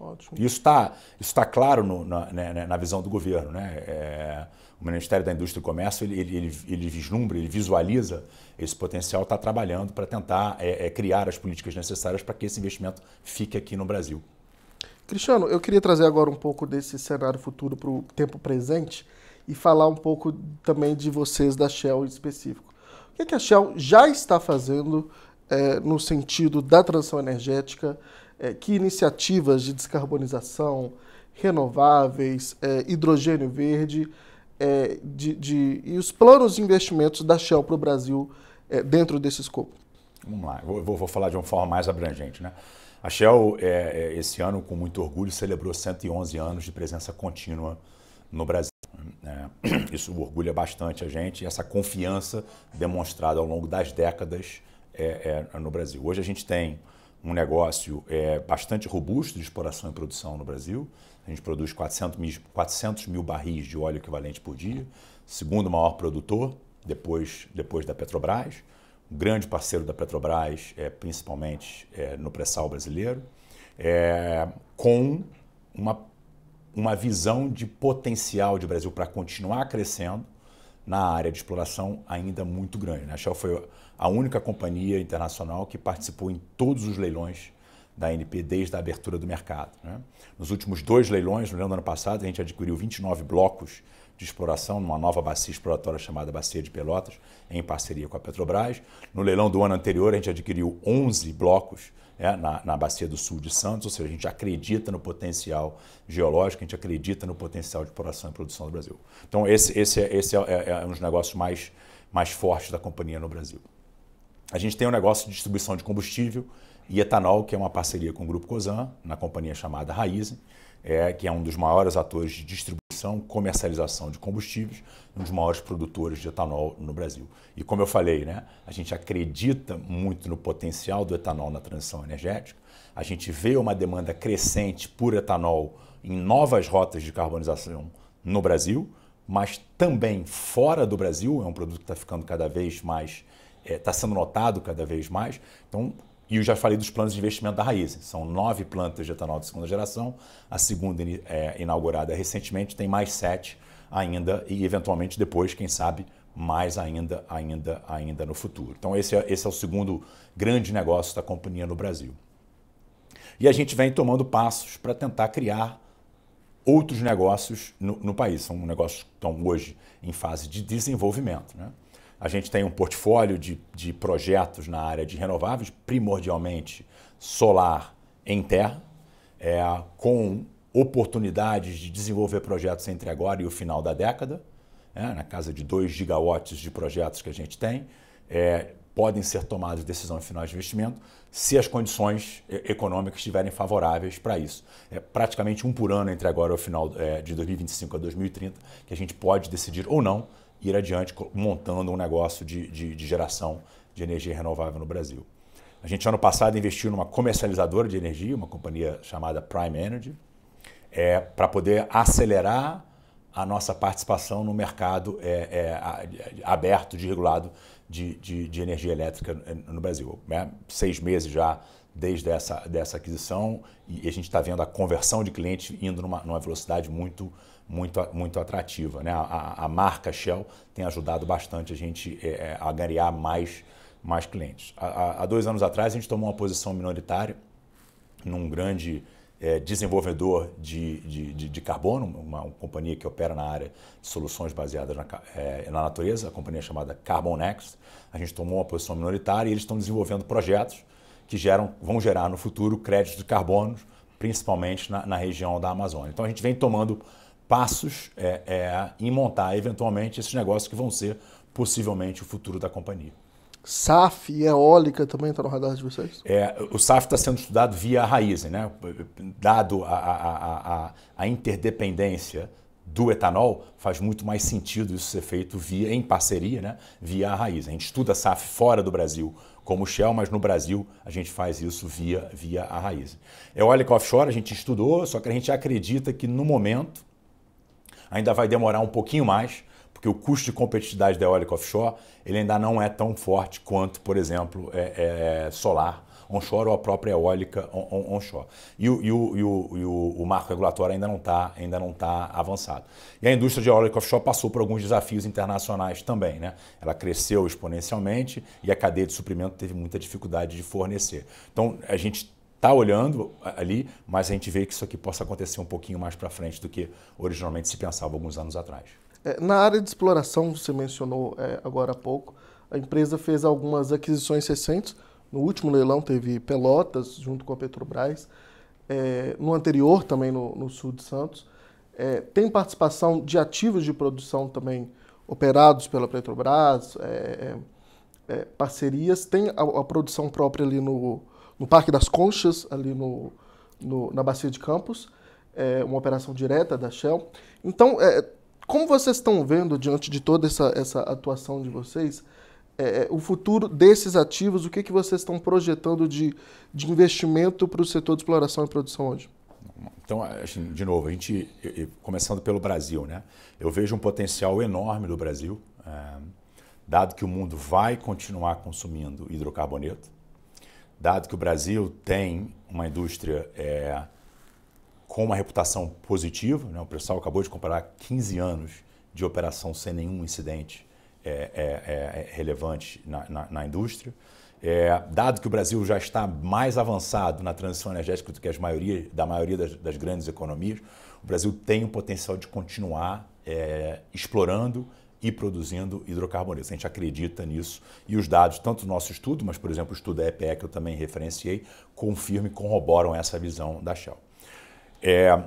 Speaker 2: Ótimo. Isso está isso tá claro no, na, né, né, na, visão do governo. Né? É, o Ministério da Indústria e Comércio ele, ele, ele, vislumbra, ele visualiza esse potencial, está trabalhando para tentar é, é, criar as políticas necessárias para que esse investimento fique aqui no Brasil.
Speaker 1: Cristiano, eu queria trazer agora um pouco desse cenário futuro para o tempo presente e falar um pouco também de vocês da Shell em específico. O que, que a Shell já está fazendo é, no sentido da transição energética? É, que iniciativas de descarbonização, renováveis, é, hidrogênio verde é, de, de, e os planos de investimentos da Shell para o Brasil é, dentro desse escopo?
Speaker 2: Vamos lá, vou, vou, falar de uma forma mais abrangente. Né? A Shell, é, é, esse ano, com muito orgulho, celebrou 111 anos de presença contínua no Brasil. Né? (clears throat) Isso orgulha bastante a gente essa confiança demonstrada ao longo das décadas no Brasil. Hoje a gente tem um negócio é, bastante robusto de exploração e produção no Brasil. A gente produz 400 mil, 400 mil barris de óleo equivalente por dia, segundo maior produtor, depois, depois da Petrobras. Um grande parceiro da Petrobras, é, principalmente é, no pré-sal brasileiro, é, com uma, uma visão de potencial de Brasil para continuar crescendo na área de exploração ainda muito grande. Né? A Shell foi a única companhia internacional que participou em todos os leilões da ANP desde a abertura do mercado. Né? Nos últimos dois leilões, no leilão do ano passado, a gente adquiriu 29 blocos de exploração numa nova bacia exploratória chamada Bacia de Pelotas, em parceria com a Petrobras. No leilão do ano anterior, a gente adquiriu 11 blocos é, na, na Bacia do Sul de Santos, ou seja, a gente acredita no potencial geológico, a gente acredita no potencial de exploração e produção do Brasil. Então, esse, esse, é, esse é, é, é um dos negócios mais, mais fortes da companhia no Brasil. A gente tem um negócio de distribuição de combustível e etanol, que é uma parceria com o Grupo Cosan, na companhia chamada Raizen, é, que é um dos maiores atores de distribuição, comercialização de combustíveis, um dos maiores produtores de etanol no Brasil. E como eu falei, né, a gente acredita muito no potencial do etanol na transição energética, a gente vê uma demanda crescente por etanol em novas rotas de carbonização no Brasil, mas também fora do Brasil, é um produto que está ficando cada vez mais está é, tá sendo notado cada vez mais. Então, e eu já falei dos planos de investimento da Raiz. São nove plantas de etanol de segunda geração. A segunda é inaugurada recentemente, tem mais sete ainda e eventualmente depois, quem sabe, mais ainda, ainda, ainda no futuro. Então esse é, esse é o segundo grande negócio da companhia no Brasil. E a gente vem tomando passos para tentar criar outros negócios no, no, país. São negócios que estão hoje em fase de desenvolvimento. Né? A gente tem um portfólio de, de projetos na área de renováveis, primordialmente solar em terra, é, com oportunidades de desenvolver projetos entre agora e o final da década, é, na casa de 2 gigawatts de projetos que a gente tem. É, podem ser tomadas decisões finais de investimento se as condições econômicas estiverem favoráveis para isso. É praticamente um por ano entre agora e o final é, de 2025 a 2030 que a gente pode decidir ou não ir adiante montando um negócio de, de, de geração de energia renovável no Brasil. A gente, ano passado, investiu numa comercializadora de energia, uma companhia chamada Prime Energy, é, para poder acelerar a nossa participação no mercado é, é, aberto, de regulado de, de, de, energia elétrica no Brasil. Né? Seis meses já desde essa dessa aquisição e a gente está vendo a conversão de clientes indo numa, numa velocidade muito, muito, muito atrativa. Né? A, a, marca Shell tem ajudado bastante a gente é, é a ganhar mais, mais clientes. Há, dois anos atrás, a gente tomou uma posição minoritária num grande é, desenvolvedor de, de, de, de carbono, uma, uma, companhia que opera na área de soluções baseadas na, é, na natureza, a companhia chamada Carbon Next. A gente tomou uma posição minoritária e eles estão desenvolvendo projetos que geram, vão gerar no futuro créditos de carbono, principalmente na, na região da Amazônia. Então a gente vem tomando passos é, é, em montar eventualmente esses negócios que vão ser possivelmente o futuro da companhia.
Speaker 1: SAF e eólica também está no radar de vocês?
Speaker 2: É, o SAF está sendo estudado via raiz, né? Dado a, a, a, a, interdependência do etanol, faz muito mais sentido isso ser feito via, em parceria, né? via a raiz. A gente estuda SAF fora do Brasil como Shell, mas no Brasil a gente faz isso via, via a raiz. Eólica offshore a gente estudou, só que a gente acredita que no momento ainda vai demorar um pouquinho mais, porque o custo de competitividade da eólica offshore ele ainda não é tão forte quanto, por exemplo, é, é solar onshore ou a própria eólica on, on, onshore. E, o, e, o, e, o, e o, marco regulatório ainda não está ainda não tá avançado. E a indústria de eólica offshore passou por alguns desafios internacionais também. Né? Ela cresceu exponencialmente e a cadeia de suprimento teve muita dificuldade de fornecer. Então, a gente está olhando ali, mas a gente vê que isso aqui possa acontecer um pouquinho mais para frente do que originalmente se pensava alguns anos atrás.
Speaker 1: É, na área de exploração, você mencionou é, agora há pouco, a empresa fez algumas aquisições recentes. No último leilão teve Pelotas, junto com a Petrobras. É, no anterior, também no, no sul de Santos. É, tem participação de ativos de produção também operados pela Petrobras, é, é, parcerias. Tem a, a produção própria ali no, no Parque das Conchas, ali no, no na Bacia de Campos, é uma operação direta da Shell. Então, é, como vocês estão vendo, diante de toda essa, essa atuação de vocês, é, o futuro desses ativos, o que, que vocês estão projetando de, de investimento para o setor de exploração e produção hoje?
Speaker 2: Então, de novo, a gente, começando pelo Brasil, né? eu vejo um potencial enorme do Brasil, é, dado que o mundo vai continuar consumindo hidrocarboneto, dado que o Brasil tem uma indústria é, com uma reputação positiva, né? o pessoal acabou de comparar 15 anos de operação sem nenhum incidente é, é, é, é relevante na, na, na indústria. É, dado que o Brasil já está mais avançado na transição energética do que as maioria, da maioria das, das grandes economias, o Brasil tem o potencial de continuar explorando e produzindo hidrocarbonetos. A gente acredita nisso e os dados, tanto do nosso estudo, mas, por exemplo, o estudo da EPE que eu também referenciei, confirmam e corroboram essa visão da Shell. É,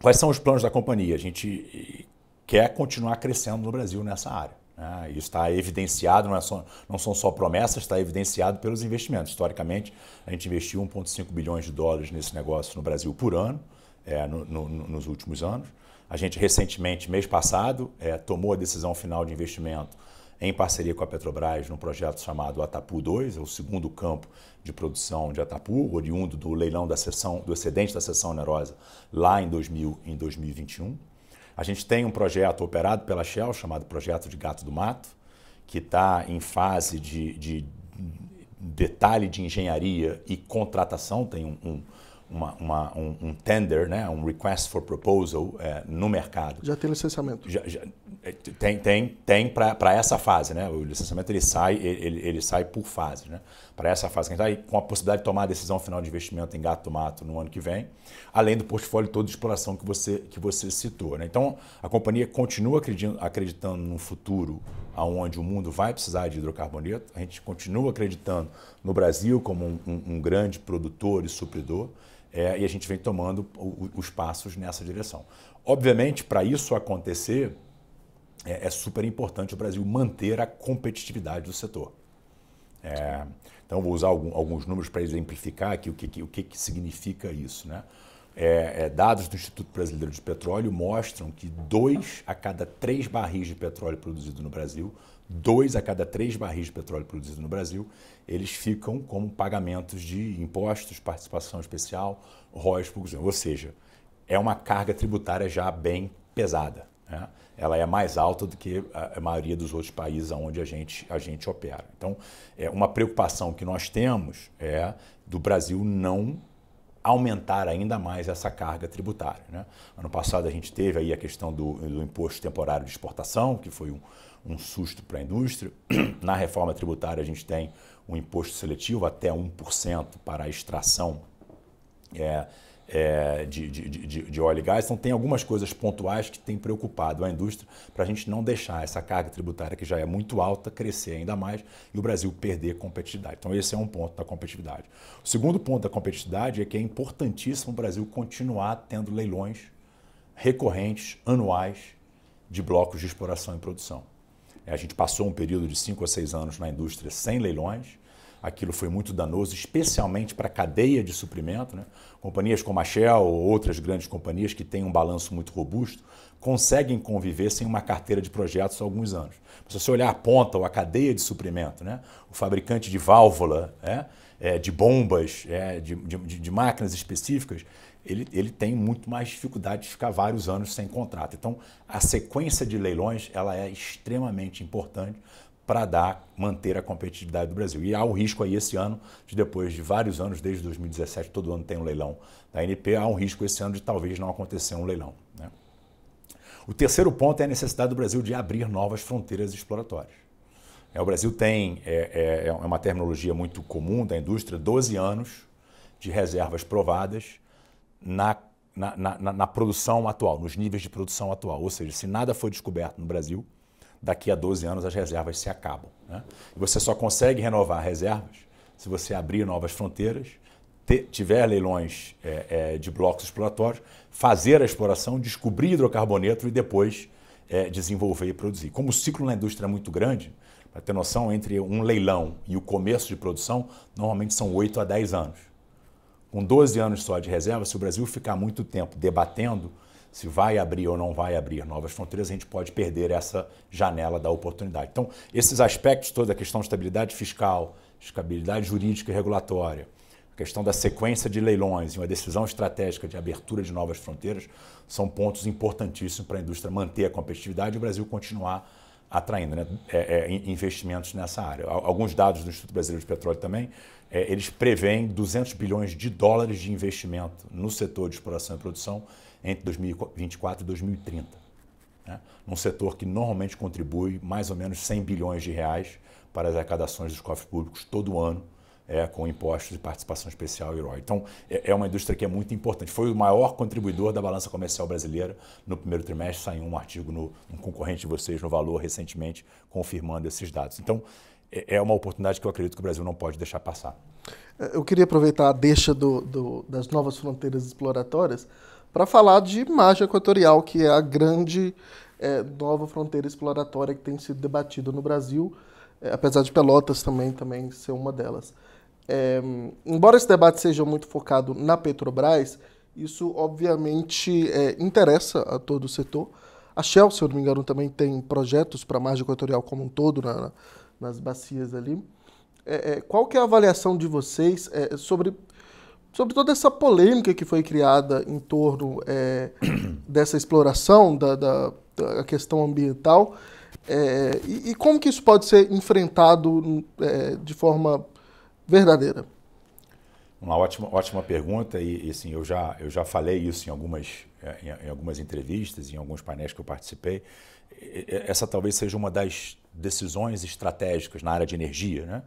Speaker 2: quais são os planos da companhia? A gente quer continuar crescendo no Brasil nessa área. Né? Isso está evidenciado, não, é só, não, são só promessas, está evidenciado pelos investimentos. Historicamente, a gente investiu 1,5 bilhões de dólares nesse negócio no Brasil por ano, é, no, no, nos últimos anos. A gente recentemente, mês passado, é, tomou a decisão final de investimento em parceria com a Petrobras num projeto chamado Atapu 2, é o segundo campo de produção de Atapu, oriundo do leilão da sessão, do excedente da seção onerosa lá em, 2000, em 2021. A gente tem um projeto operado pela Shell chamado Projeto de Gato do Mato, que está em fase de, de, detalhe de engenharia e contratação, tem um, um uma, uma, um, um, tender, né, um request for proposal é, no mercado.
Speaker 1: Já tem licenciamento?
Speaker 2: Já, já é, tem tem, tem para essa fase. Né? O licenciamento ele sai, ele, ele sai por fase. Né? Para essa fase que a gente está com a possibilidade de tomar a decisão final de investimento em gato mato no ano que vem, além do portfólio todo de exploração que você, que você citou. Né? Então, a companhia continua acreditando, acreditando num futuro onde o mundo vai precisar de hidrocarboneto, a gente continua acreditando no Brasil como um, um, um grande produtor e supridor. É, e a gente vem tomando os passos nessa direção. Obviamente, para isso acontecer, é, é, super importante o Brasil manter a competitividade do setor. É, então, vou usar algum, alguns números para exemplificar aqui o que, o que, que significa isso. Né? É, é, dados do Instituto Brasileiro de Petróleo mostram que dois a cada três barris de petróleo produzido no Brasil, dois a cada três barris de petróleo produzido no Brasil, eles ficam como pagamentos de impostos, participação especial, royalties, ou seja, é uma carga tributária já bem pesada. Né? Ela é mais alta do que a maioria dos outros países onde a gente, a gente opera. Então, é uma preocupação que nós temos é do Brasil não aumentar ainda mais essa carga tributária. Né? Ano passado a gente teve aí a questão do, do imposto temporário de exportação, que foi um, um susto para a indústria. (clears throat) Na reforma tributária a gente tem um imposto seletivo até 1% para a extração é, é, de, de, de, de, óleo e gás. Então, tem algumas coisas pontuais que têm preocupado a indústria para a gente não deixar essa carga tributária, que já é muito alta, crescer ainda mais e o Brasil perder competitividade. Então, esse é um ponto da competitividade. O segundo ponto da competitividade é que é importantíssimo o Brasil continuar tendo leilões recorrentes, anuais, de blocos de exploração e produção. A gente passou um período de 5 a 6 anos na indústria sem leilões. Aquilo foi muito danoso, especialmente para a cadeia de suprimento. Né? Companhias como a Shell ou outras grandes companhias que têm um balanço muito robusto conseguem conviver sem uma carteira de projetos há alguns anos. Se você olhar a ponta ou a cadeia de suprimento, né? o fabricante de válvula, é, é, de bombas, é, de, de, de máquinas específicas, ele, ele tem muito mais dificuldade de ficar vários anos sem contrato. Então, a sequência de leilões ela é extremamente importante para dar, manter a competitividade do Brasil. E há o risco aí esse ano, de depois de vários anos, desde 2017, todo ano tem um leilão da ANP, há um risco esse ano de talvez não acontecer um leilão. Né? O terceiro ponto é a necessidade do Brasil de abrir novas fronteiras exploratórias. É, o Brasil tem, é, é, é uma terminologia muito comum da indústria, 12 anos de reservas provadas na, na, na, na, produção atual, nos níveis de produção atual. Ou seja, se nada foi descoberto no Brasil, daqui a 12 anos as reservas se acabam. Né? E você só consegue renovar reservas se você abrir novas fronteiras, ter, tiver leilões é, é, de blocos exploratórios, fazer a exploração, descobrir hidrocarboneto e depois é, desenvolver e produzir. Como o ciclo na indústria é muito grande, para ter noção, entre um leilão e o começo de produção, normalmente são 8 a 10 anos com 12 anos só de reserva, se o Brasil ficar muito tempo debatendo se vai abrir ou não vai abrir novas fronteiras, a gente pode perder essa janela da oportunidade. Então, esses aspectos toda a questão de estabilidade fiscal, estabilidade jurídica e regulatória, a questão da sequência de leilões e uma decisão estratégica de abertura de novas fronteiras são pontos importantíssimos para a indústria manter a competitividade e o Brasil continuar atraindo né, é, é, investimentos nessa área. Alguns dados do Instituto Brasileiro de Petróleo também, é, eles preveem 200 bilhões de dólares de investimento no setor de exploração e produção entre 2024 e 2030. Né? Num setor que normalmente contribui mais ou menos 100 bilhões de reais para as arrecadações dos cofres públicos todo ano, é, com impostos de participação especial e ROI. Então, é, é, uma indústria que é muito importante. Foi o maior contribuidor da balança comercial brasileira no primeiro trimestre. Saiu um artigo no um concorrente de vocês, no Valor, recentemente, confirmando esses dados. Então, é, é uma oportunidade que eu acredito que o Brasil não pode deixar passar.
Speaker 1: Eu queria aproveitar a deixa do, do, das novas fronteiras exploratórias para falar de margem equatorial, que é a grande é, nova fronteira exploratória que tem sido debatida no Brasil, é, apesar de Pelotas também, também ser uma delas. É, embora esse debate seja muito focado na Petrobras, isso obviamente é, interessa a todo o setor. A Shell, se eu não me engano, também tem projetos para a margem equatorial como um todo na, nas bacias ali. É, é, qual que é a avaliação de vocês sobre sobre toda essa polêmica que foi criada em torno é, (coughs) dessa exploração da, da, da, questão ambiental é, e, e, como que isso pode ser enfrentado é, de forma verdadeira?
Speaker 2: Uma ótima, ótima pergunta e, e assim, eu já, eu já falei isso em algumas, é, em, em algumas entrevistas, em alguns painéis que eu participei. Essa talvez seja uma das decisões estratégicas na área de energia, né?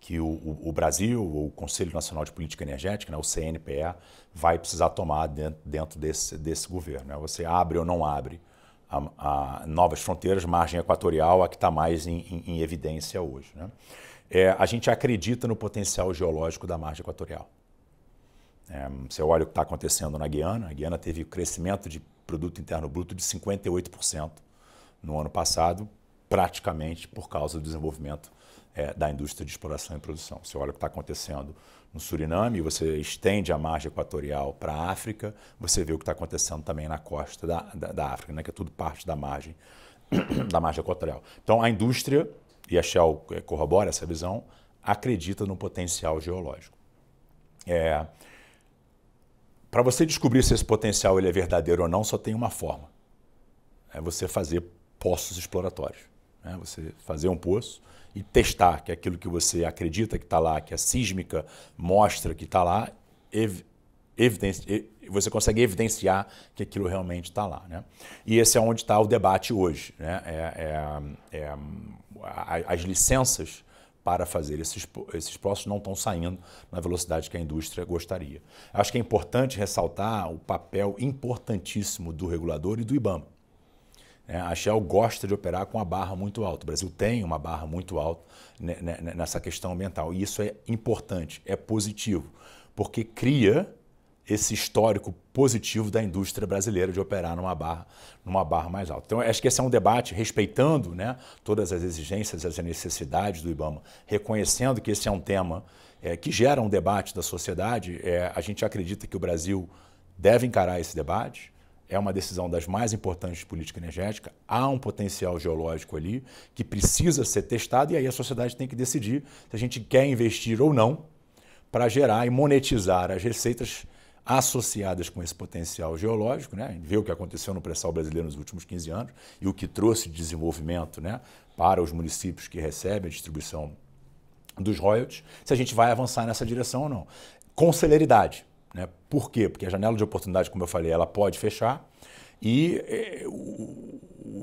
Speaker 2: que o, o, o, Brasil, o Conselho Nacional de Política Energética, né, o CNPE, vai precisar tomar dentro, dentro desse, desse governo. Né? Você abre ou não abre a, a novas fronteiras, margem equatorial, a que está mais em, em, em, evidência hoje. Né? É, a gente acredita no potencial geológico da margem equatorial. É, você olha o que está acontecendo na Guiana, a Guiana teve crescimento de produto interno bruto de 58% no ano passado, praticamente por causa do desenvolvimento é, da indústria de exploração e produção. Você olha o que está acontecendo no Suriname, você estende a margem equatorial para a África, você vê o que está acontecendo também na costa da, da, da África, né, que é tudo parte da margem, (clears throat) da margem equatorial. Então, a indústria, e a Shell é, corrobora essa visão, acredita no potencial geológico. É, para você descobrir se esse potencial ele é verdadeiro ou não, só tem uma forma. É você fazer poços exploratórios. Né? Você fazer um poço, e testar que aquilo que você acredita que está lá, que a sísmica mostra que está lá, ev você consegue evidenciar que aquilo realmente está lá. Né? E esse é onde está o debate hoje. Né? É, é, é, as licenças para fazer esses, esses processos não estão saindo na velocidade que a indústria gostaria. Acho que é importante ressaltar o papel importantíssimo do regulador e do IBAMA. É, a Shell gosta de operar com a barra muito alta. O Brasil tem uma barra muito alta nessa questão ambiental. E isso é importante, é positivo, porque cria esse histórico positivo da indústria brasileira de operar numa barra, numa barra mais alta. Então, acho que esse é um debate respeitando né, todas as exigências, as necessidades do IBAMA, reconhecendo que esse é um tema é, que gera um debate da sociedade. É, a gente acredita que o Brasil deve encarar esse debate é uma decisão das mais importantes de política energética. Há um potencial geológico ali que precisa ser testado e aí a sociedade tem que decidir se a gente quer investir ou não para gerar e monetizar as receitas associadas com esse potencial geológico, né? ver o que aconteceu no pré-sal brasileiro nos últimos 15 anos e o que trouxe de desenvolvimento né? para os municípios que recebem a distribuição dos royalties, se a gente vai avançar nessa direção ou não. Com celeridade. Né? Por quê? Porque a janela de oportunidade, como eu falei, ela pode fechar e eh, o,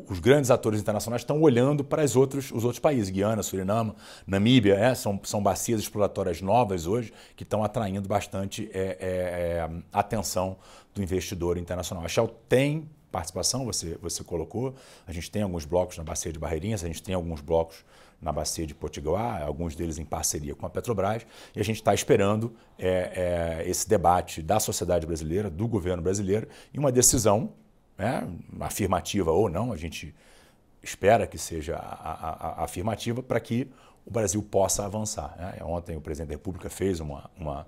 Speaker 2: os grandes atores internacionais estão olhando para os outros, os outros países, Guiana, Suriname, Namíbia, é, são, são bacias exploratórias novas hoje que estão atraindo bastante é, é, atenção do investidor internacional. A Shell tem participação, você, você colocou, a gente tem alguns blocos na bacia de Barreirinhas, a gente tem alguns blocos na bacia de Potiguar, alguns deles em parceria com a Petrobras, e a gente está esperando é, é, esse debate da sociedade brasileira, do governo brasileiro, e uma decisão né, afirmativa ou não, a gente espera que seja a, a, a afirmativa para que o Brasil possa avançar. Né? Ontem o presidente da República fez uma, uma,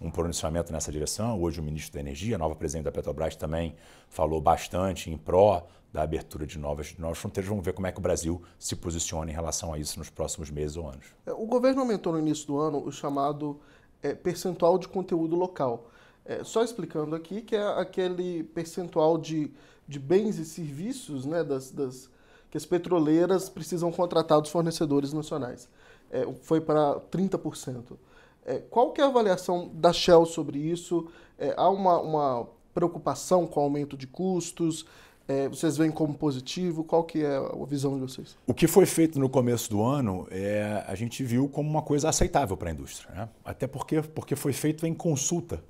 Speaker 2: um pronunciamento nessa direção. Hoje o ministro da Energia, a nova presidente da Petrobras, também falou bastante em pró da abertura de novas, de novas fronteiras. Vamos ver como é que o Brasil se posiciona em relação a isso nos próximos meses ou anos.
Speaker 1: É, o governo aumentou no início do ano o chamado é, percentual de conteúdo local. É, só explicando aqui que é aquele percentual de, de bens e serviços né, das, das, que as petroleiras precisam contratar dos fornecedores nacionais. É, foi para 30%. É, qual que é a avaliação da Shell sobre isso? É, há uma, uma preocupação com o aumento de custos? É, vocês veem como positivo? Qual que é a visão de vocês?
Speaker 2: O que foi feito no começo do ano, é, a gente viu como uma coisa aceitável para a indústria. Né? Até porque, porque foi feito em consulta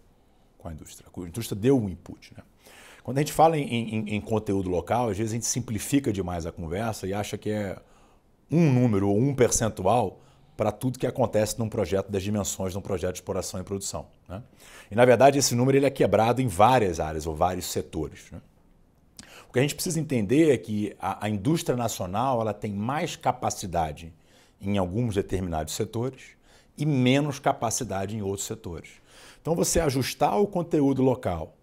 Speaker 2: com a indústria. A indústria deu um input. Né? Quando a gente fala em, em, em, conteúdo local, às vezes a gente simplifica demais a conversa e acha que é um número ou um percentual para tudo que acontece num projeto das dimensões de um projeto de exploração e produção. Né? E, na verdade, esse número ele é quebrado em várias áreas ou vários setores. Né? O que a gente precisa entender é que a, a indústria nacional ela tem mais capacidade em alguns determinados setores e menos capacidade em outros setores. Então, você ajustar o conteúdo local,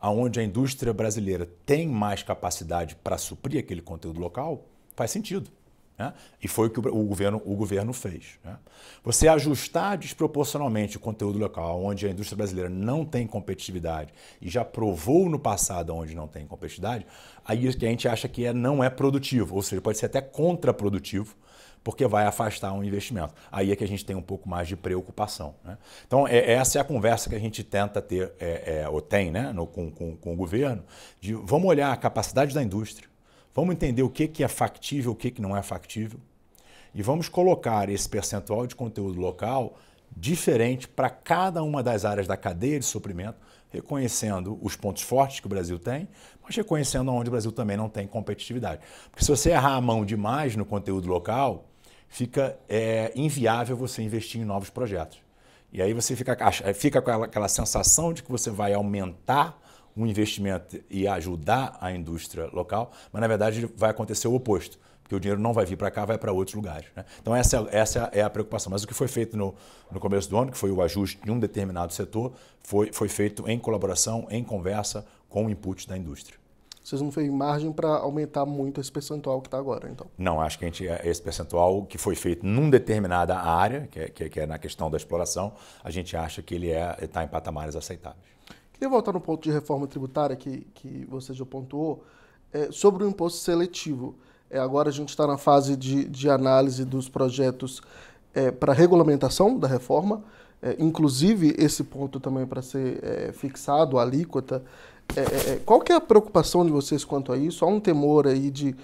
Speaker 2: aonde a indústria brasileira tem mais capacidade para suprir aquele conteúdo local, faz sentido. Né? E foi o que o governo, o governo fez. Né? Você ajustar desproporcionalmente o conteúdo local, onde a indústria brasileira não tem competitividade e já provou no passado onde não tem competitividade, aí que a gente acha que é, não é produtivo, ou seja, pode ser até contraprodutivo, porque vai afastar um investimento. Aí é que a gente tem um pouco mais de preocupação. Né? Então, é, essa é a conversa que a gente tenta ter, é, é, ou tem né, no, com, com, com o governo, de vamos olhar a capacidade da indústria, Vamos entender o que, que é factível, o que, que não é factível. E vamos colocar esse percentual de conteúdo local diferente para cada uma das áreas da cadeia de suprimento, reconhecendo os pontos fortes que o Brasil tem, mas reconhecendo onde o Brasil também não tem competitividade. Porque se você errar a mão demais no conteúdo local, fica é, inviável você investir em novos projetos. E aí você fica, fica com aquela, sensação de que você vai aumentar um investimento e ajudar a indústria local, mas na verdade vai acontecer o oposto, porque o dinheiro não vai vir para cá, vai para outros lugares. Né? Então essa, essa é a preocupação. Mas o que foi feito no, no começo do ano, que foi o ajuste de um determinado setor, foi, foi feito em colaboração, em conversa com o input da indústria.
Speaker 1: Vocês não têm margem para aumentar muito esse percentual que está agora, então?
Speaker 2: Não, acho que a gente, esse percentual que foi feito num determinada área, que é, que é na questão da exploração, a gente acha que ele está é, tá em patamares aceitáveis.
Speaker 1: Queria voltar no ponto de reforma tributária que, que você já pontuou, é, sobre o imposto seletivo. É, agora a gente está na fase de, de análise dos projetos é, para regulamentação da reforma, é, inclusive esse ponto também para ser é, fixado, a alíquota. É, qual que é a preocupação de vocês quanto a isso? Há um temor aí de,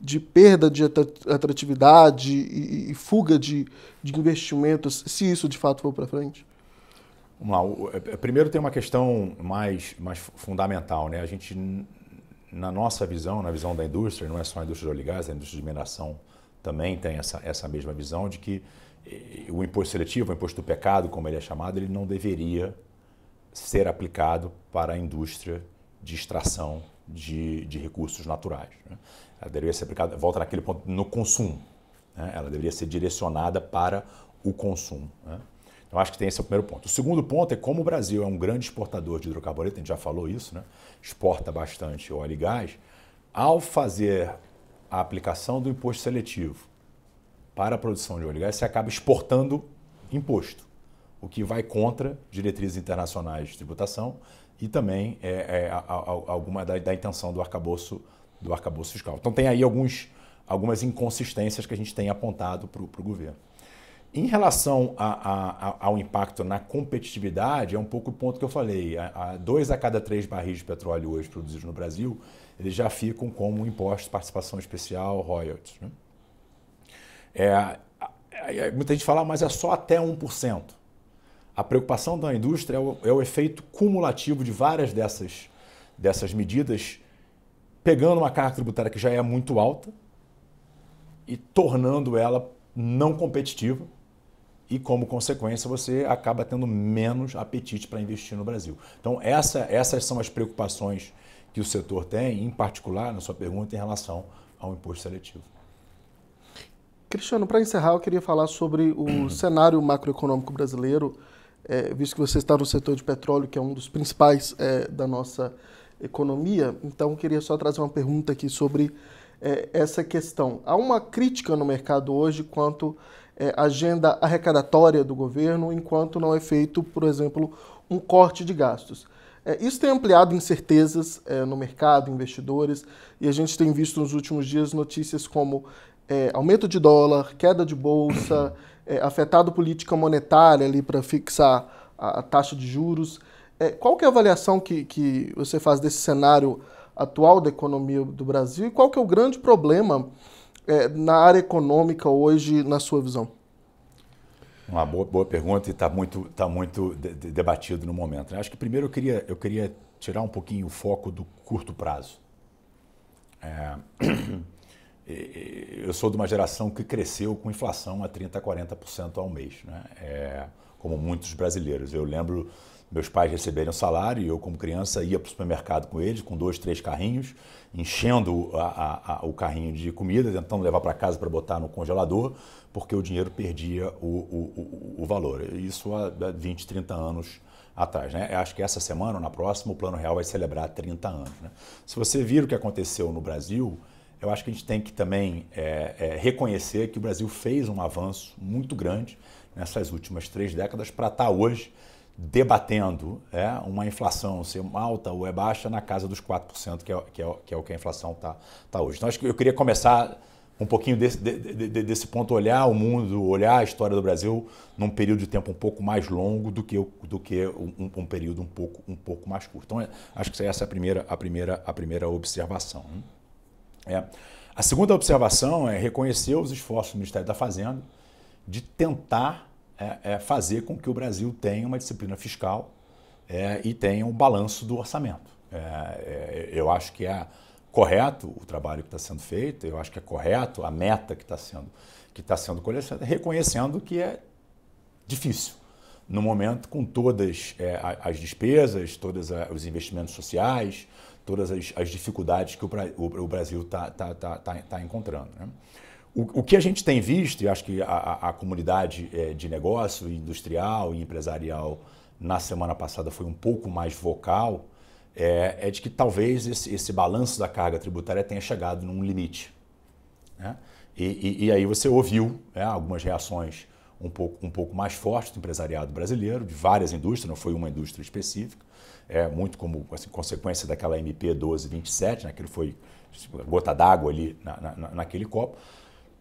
Speaker 1: de perda de atratividade e, e fuga de, de investimentos, se isso de fato for para frente?
Speaker 2: Vamos lá. É, é, primeiro tem uma questão mais, mais fundamental. Né? A gente, na nossa visão, na visão da indústria, não é só a indústria de óleo a indústria de mineração também tem essa, essa mesma visão de que o imposto seletivo, o imposto do pecado, como ele é chamado, ele não deveria ser aplicado para a indústria de extração de, de recursos naturais. Né? Ela deveria ser aplicada, volta naquele ponto, no consumo. Né? Ela deveria ser direcionada para o consumo. Né? Eu acho que tem esse é o primeiro ponto. O segundo ponto é como o Brasil é um grande exportador de hidrocarbureto, a gente já falou isso, né? exporta bastante óleo e gás. Ao fazer a aplicação do imposto seletivo para a produção de óleo e gás, você acaba exportando imposto, o que vai contra diretrizes internacionais de tributação e também é, é a, a, alguma da, da, intenção do arcabouço, do arcabouço fiscal. Então tem aí alguns, algumas inconsistências que a gente tem apontado para o governo. Em relação a, a, ao impacto na competitividade, é um pouco o ponto que eu falei. A, dois a cada três barris de petróleo hoje produzidos no Brasil, eles já ficam como imposto de participação especial, royalties. Né? É, muita gente fala, mas é só até 1%. A preocupação da indústria é o, é o efeito cumulativo de várias dessas, dessas medidas, pegando uma carga tributária que já é muito alta e tornando ela não competitiva e, como consequência, você acaba tendo menos apetite para investir no Brasil. Então, essa, essas são as preocupações que o setor tem, em particular, na sua pergunta, em relação ao imposto seletivo.
Speaker 1: Cristiano, para encerrar, eu queria falar sobre o (clears throat) cenário macroeconômico brasileiro. É, visto que você está no setor de petróleo, que é um dos principais é, da nossa economia, então queria só trazer uma pergunta aqui sobre é, essa questão. Há uma crítica no mercado hoje quanto é, agenda arrecadatória do governo, enquanto não é feito, por exemplo, um corte de gastos. É, isso tem ampliado incertezas é, no mercado, investidores, e a gente tem visto nos últimos dias notícias como aumento de dólar, queda de bolsa, (clears throat) é, afetado política monetária ali para fixar a, a, taxa de juros. É, qual que é a avaliação que, que você faz desse cenário atual da economia do Brasil e qual que é o grande problema é, na área econômica hoje, na sua visão?
Speaker 2: Uma boa, boa pergunta e está muito, tá muito de, de, debatido no momento. Né? Acho que primeiro eu queria, eu queria tirar um pouquinho o foco do curto prazo. É, (clears throat) eu sou de uma geração que cresceu com inflação a 30%, 40% ao mês, né? É, como muitos brasileiros. Eu lembro meus pais receberem salário e eu, como criança, ia para o supermercado com eles, com dois, três carrinhos, enchendo a, a, a, o carrinho de comida, tentando levar para casa para botar no congelador, porque o dinheiro perdia o, o, o, o valor. Isso há 20, 30 anos atrás. Né? Eu acho que essa semana ou na próxima o Plano Real vai celebrar 30 anos. Né? Se você vir o que aconteceu no Brasil, eu acho que a gente tem que também é, é, reconhecer que o Brasil fez um avanço muito grande nessas últimas três décadas para estar tá hoje debatendo é, uma inflação ser alta ou é baixa na casa dos 4%, que é, que é, que é o que a inflação está tá hoje. Então, acho que eu queria começar um pouquinho desse, de, de, desse ponto, olhar o mundo, olhar a história do Brasil num período de tempo um pouco mais longo do que, do que um, um período um pouco, um pouco mais curto. Então, é, acho que essa é a primeira, a primeira, a primeira observação. Né? É. A segunda observação é reconhecer os esforços do Ministério da Fazenda de tentar é, é fazer com que o Brasil tenha uma disciplina fiscal é, e tenha um balanço do orçamento. É, é, eu acho que é correto o trabalho que está sendo feito, eu acho que é correto a meta que está sendo, que tá sendo colhida, reconhecendo que é difícil no momento com todas é, as despesas, todos os investimentos sociais, todas as, as dificuldades que o, o, o Brasil está tá, tá, tá, tá encontrando. Né? O, o, que a gente tem visto, e acho que a, a comunidade é, de negócio, industrial e empresarial na semana passada foi um pouco mais vocal, é, é de que talvez esse, esse, balanço da carga tributária tenha chegado num limite. Né? E, e, e, aí você ouviu né, algumas reações um pouco, um pouco mais fortes do empresariado brasileiro, de várias indústrias, não foi uma indústria específica, é muito como assim, consequência daquela MP 1227, né, que foi gota d'água ali na, na, naquele copo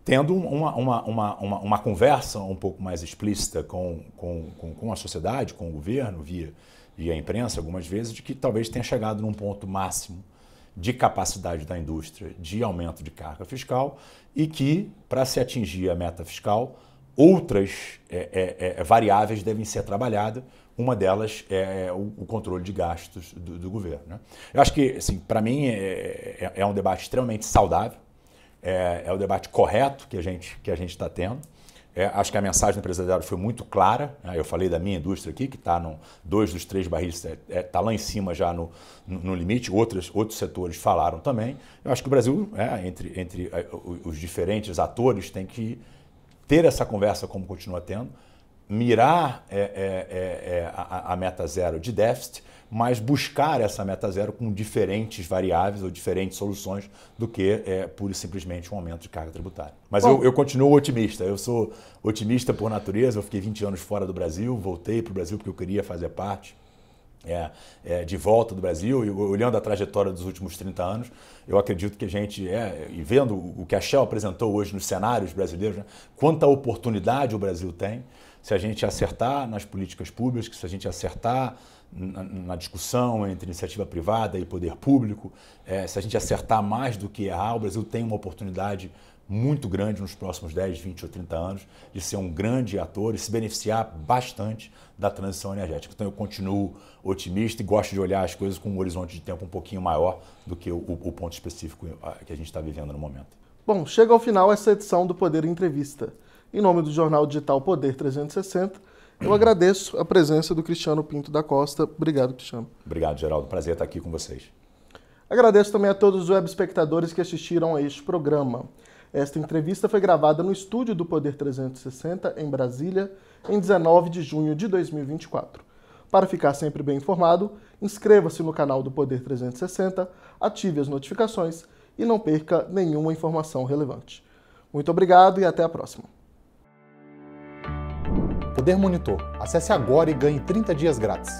Speaker 2: tendo uma, uma, uma, uma, uma conversa um pouco mais explícita com, com, com, com, a sociedade, com o governo, via, via imprensa, algumas vezes, de que talvez tenha chegado num ponto máximo de capacidade da indústria de aumento de carga fiscal e que, para se atingir a meta fiscal, outras é, é, é, variáveis devem ser trabalhadas. Uma delas é, é o, controle de gastos do, do governo. Né? Eu acho que, assim, para mim, é, é, é um debate extremamente saudável é, é o debate correto que a gente que a gente está tendo. É, acho que a mensagem do empresariado foi muito clara. Né? Eu falei da minha indústria aqui, que está no dois dos três barris, está é, lá em cima já no, no, limite. Outros, outros setores falaram também. Eu acho que o Brasil, entre, entre os diferentes atores, tem que ter essa conversa como continua tendo, mirar é, é, a, a meta zero de déficit mas buscar essa meta zero com diferentes variáveis ou diferentes soluções do que é, pura e simplesmente um aumento de carga tributária. Mas eu, eu, continuo otimista, eu sou otimista por natureza, eu fiquei 20 anos fora do Brasil, voltei para o Brasil porque eu queria fazer parte é, é, de volta do Brasil, e olhando a trajetória dos últimos 30 anos, eu acredito que a gente, é, e vendo o que a Shell apresentou hoje nos cenários brasileiros, né, quanta oportunidade o Brasil tem, se a gente acertar nas políticas públicas, se a gente acertar na, na discussão entre iniciativa privada e poder público, é, se a gente acertar mais do que errar, o Brasil tem uma oportunidade muito grande nos próximos 10, 20 ou 30 anos de ser um grande ator e se beneficiar bastante da transição energética. Então eu continuo otimista e gosto de olhar as coisas com um horizonte de tempo um pouquinho maior do que o, o ponto específico que a gente está vivendo no momento.
Speaker 1: Bom, chega ao final essa edição do Poder Entrevista. Em nome do jornal digital Poder 360, eu agradeço a presença do Cristiano Pinto da Costa. Obrigado, Cristiano.
Speaker 2: Obrigado, Geraldo. Prazer estar aqui com vocês.
Speaker 1: Agradeço também a todos os web espectadores que assistiram a este programa. Esta entrevista foi gravada no estúdio do Poder 360, em Brasília, em 19 de junho de 2024. Para ficar sempre bem informado, inscreva-se no canal do Poder 360, ative as notificações e não perca nenhuma informação relevante. Muito obrigado e até a próxima.
Speaker 3: Poder Monitor. Acesse agora e ganhe 30 dias grátis.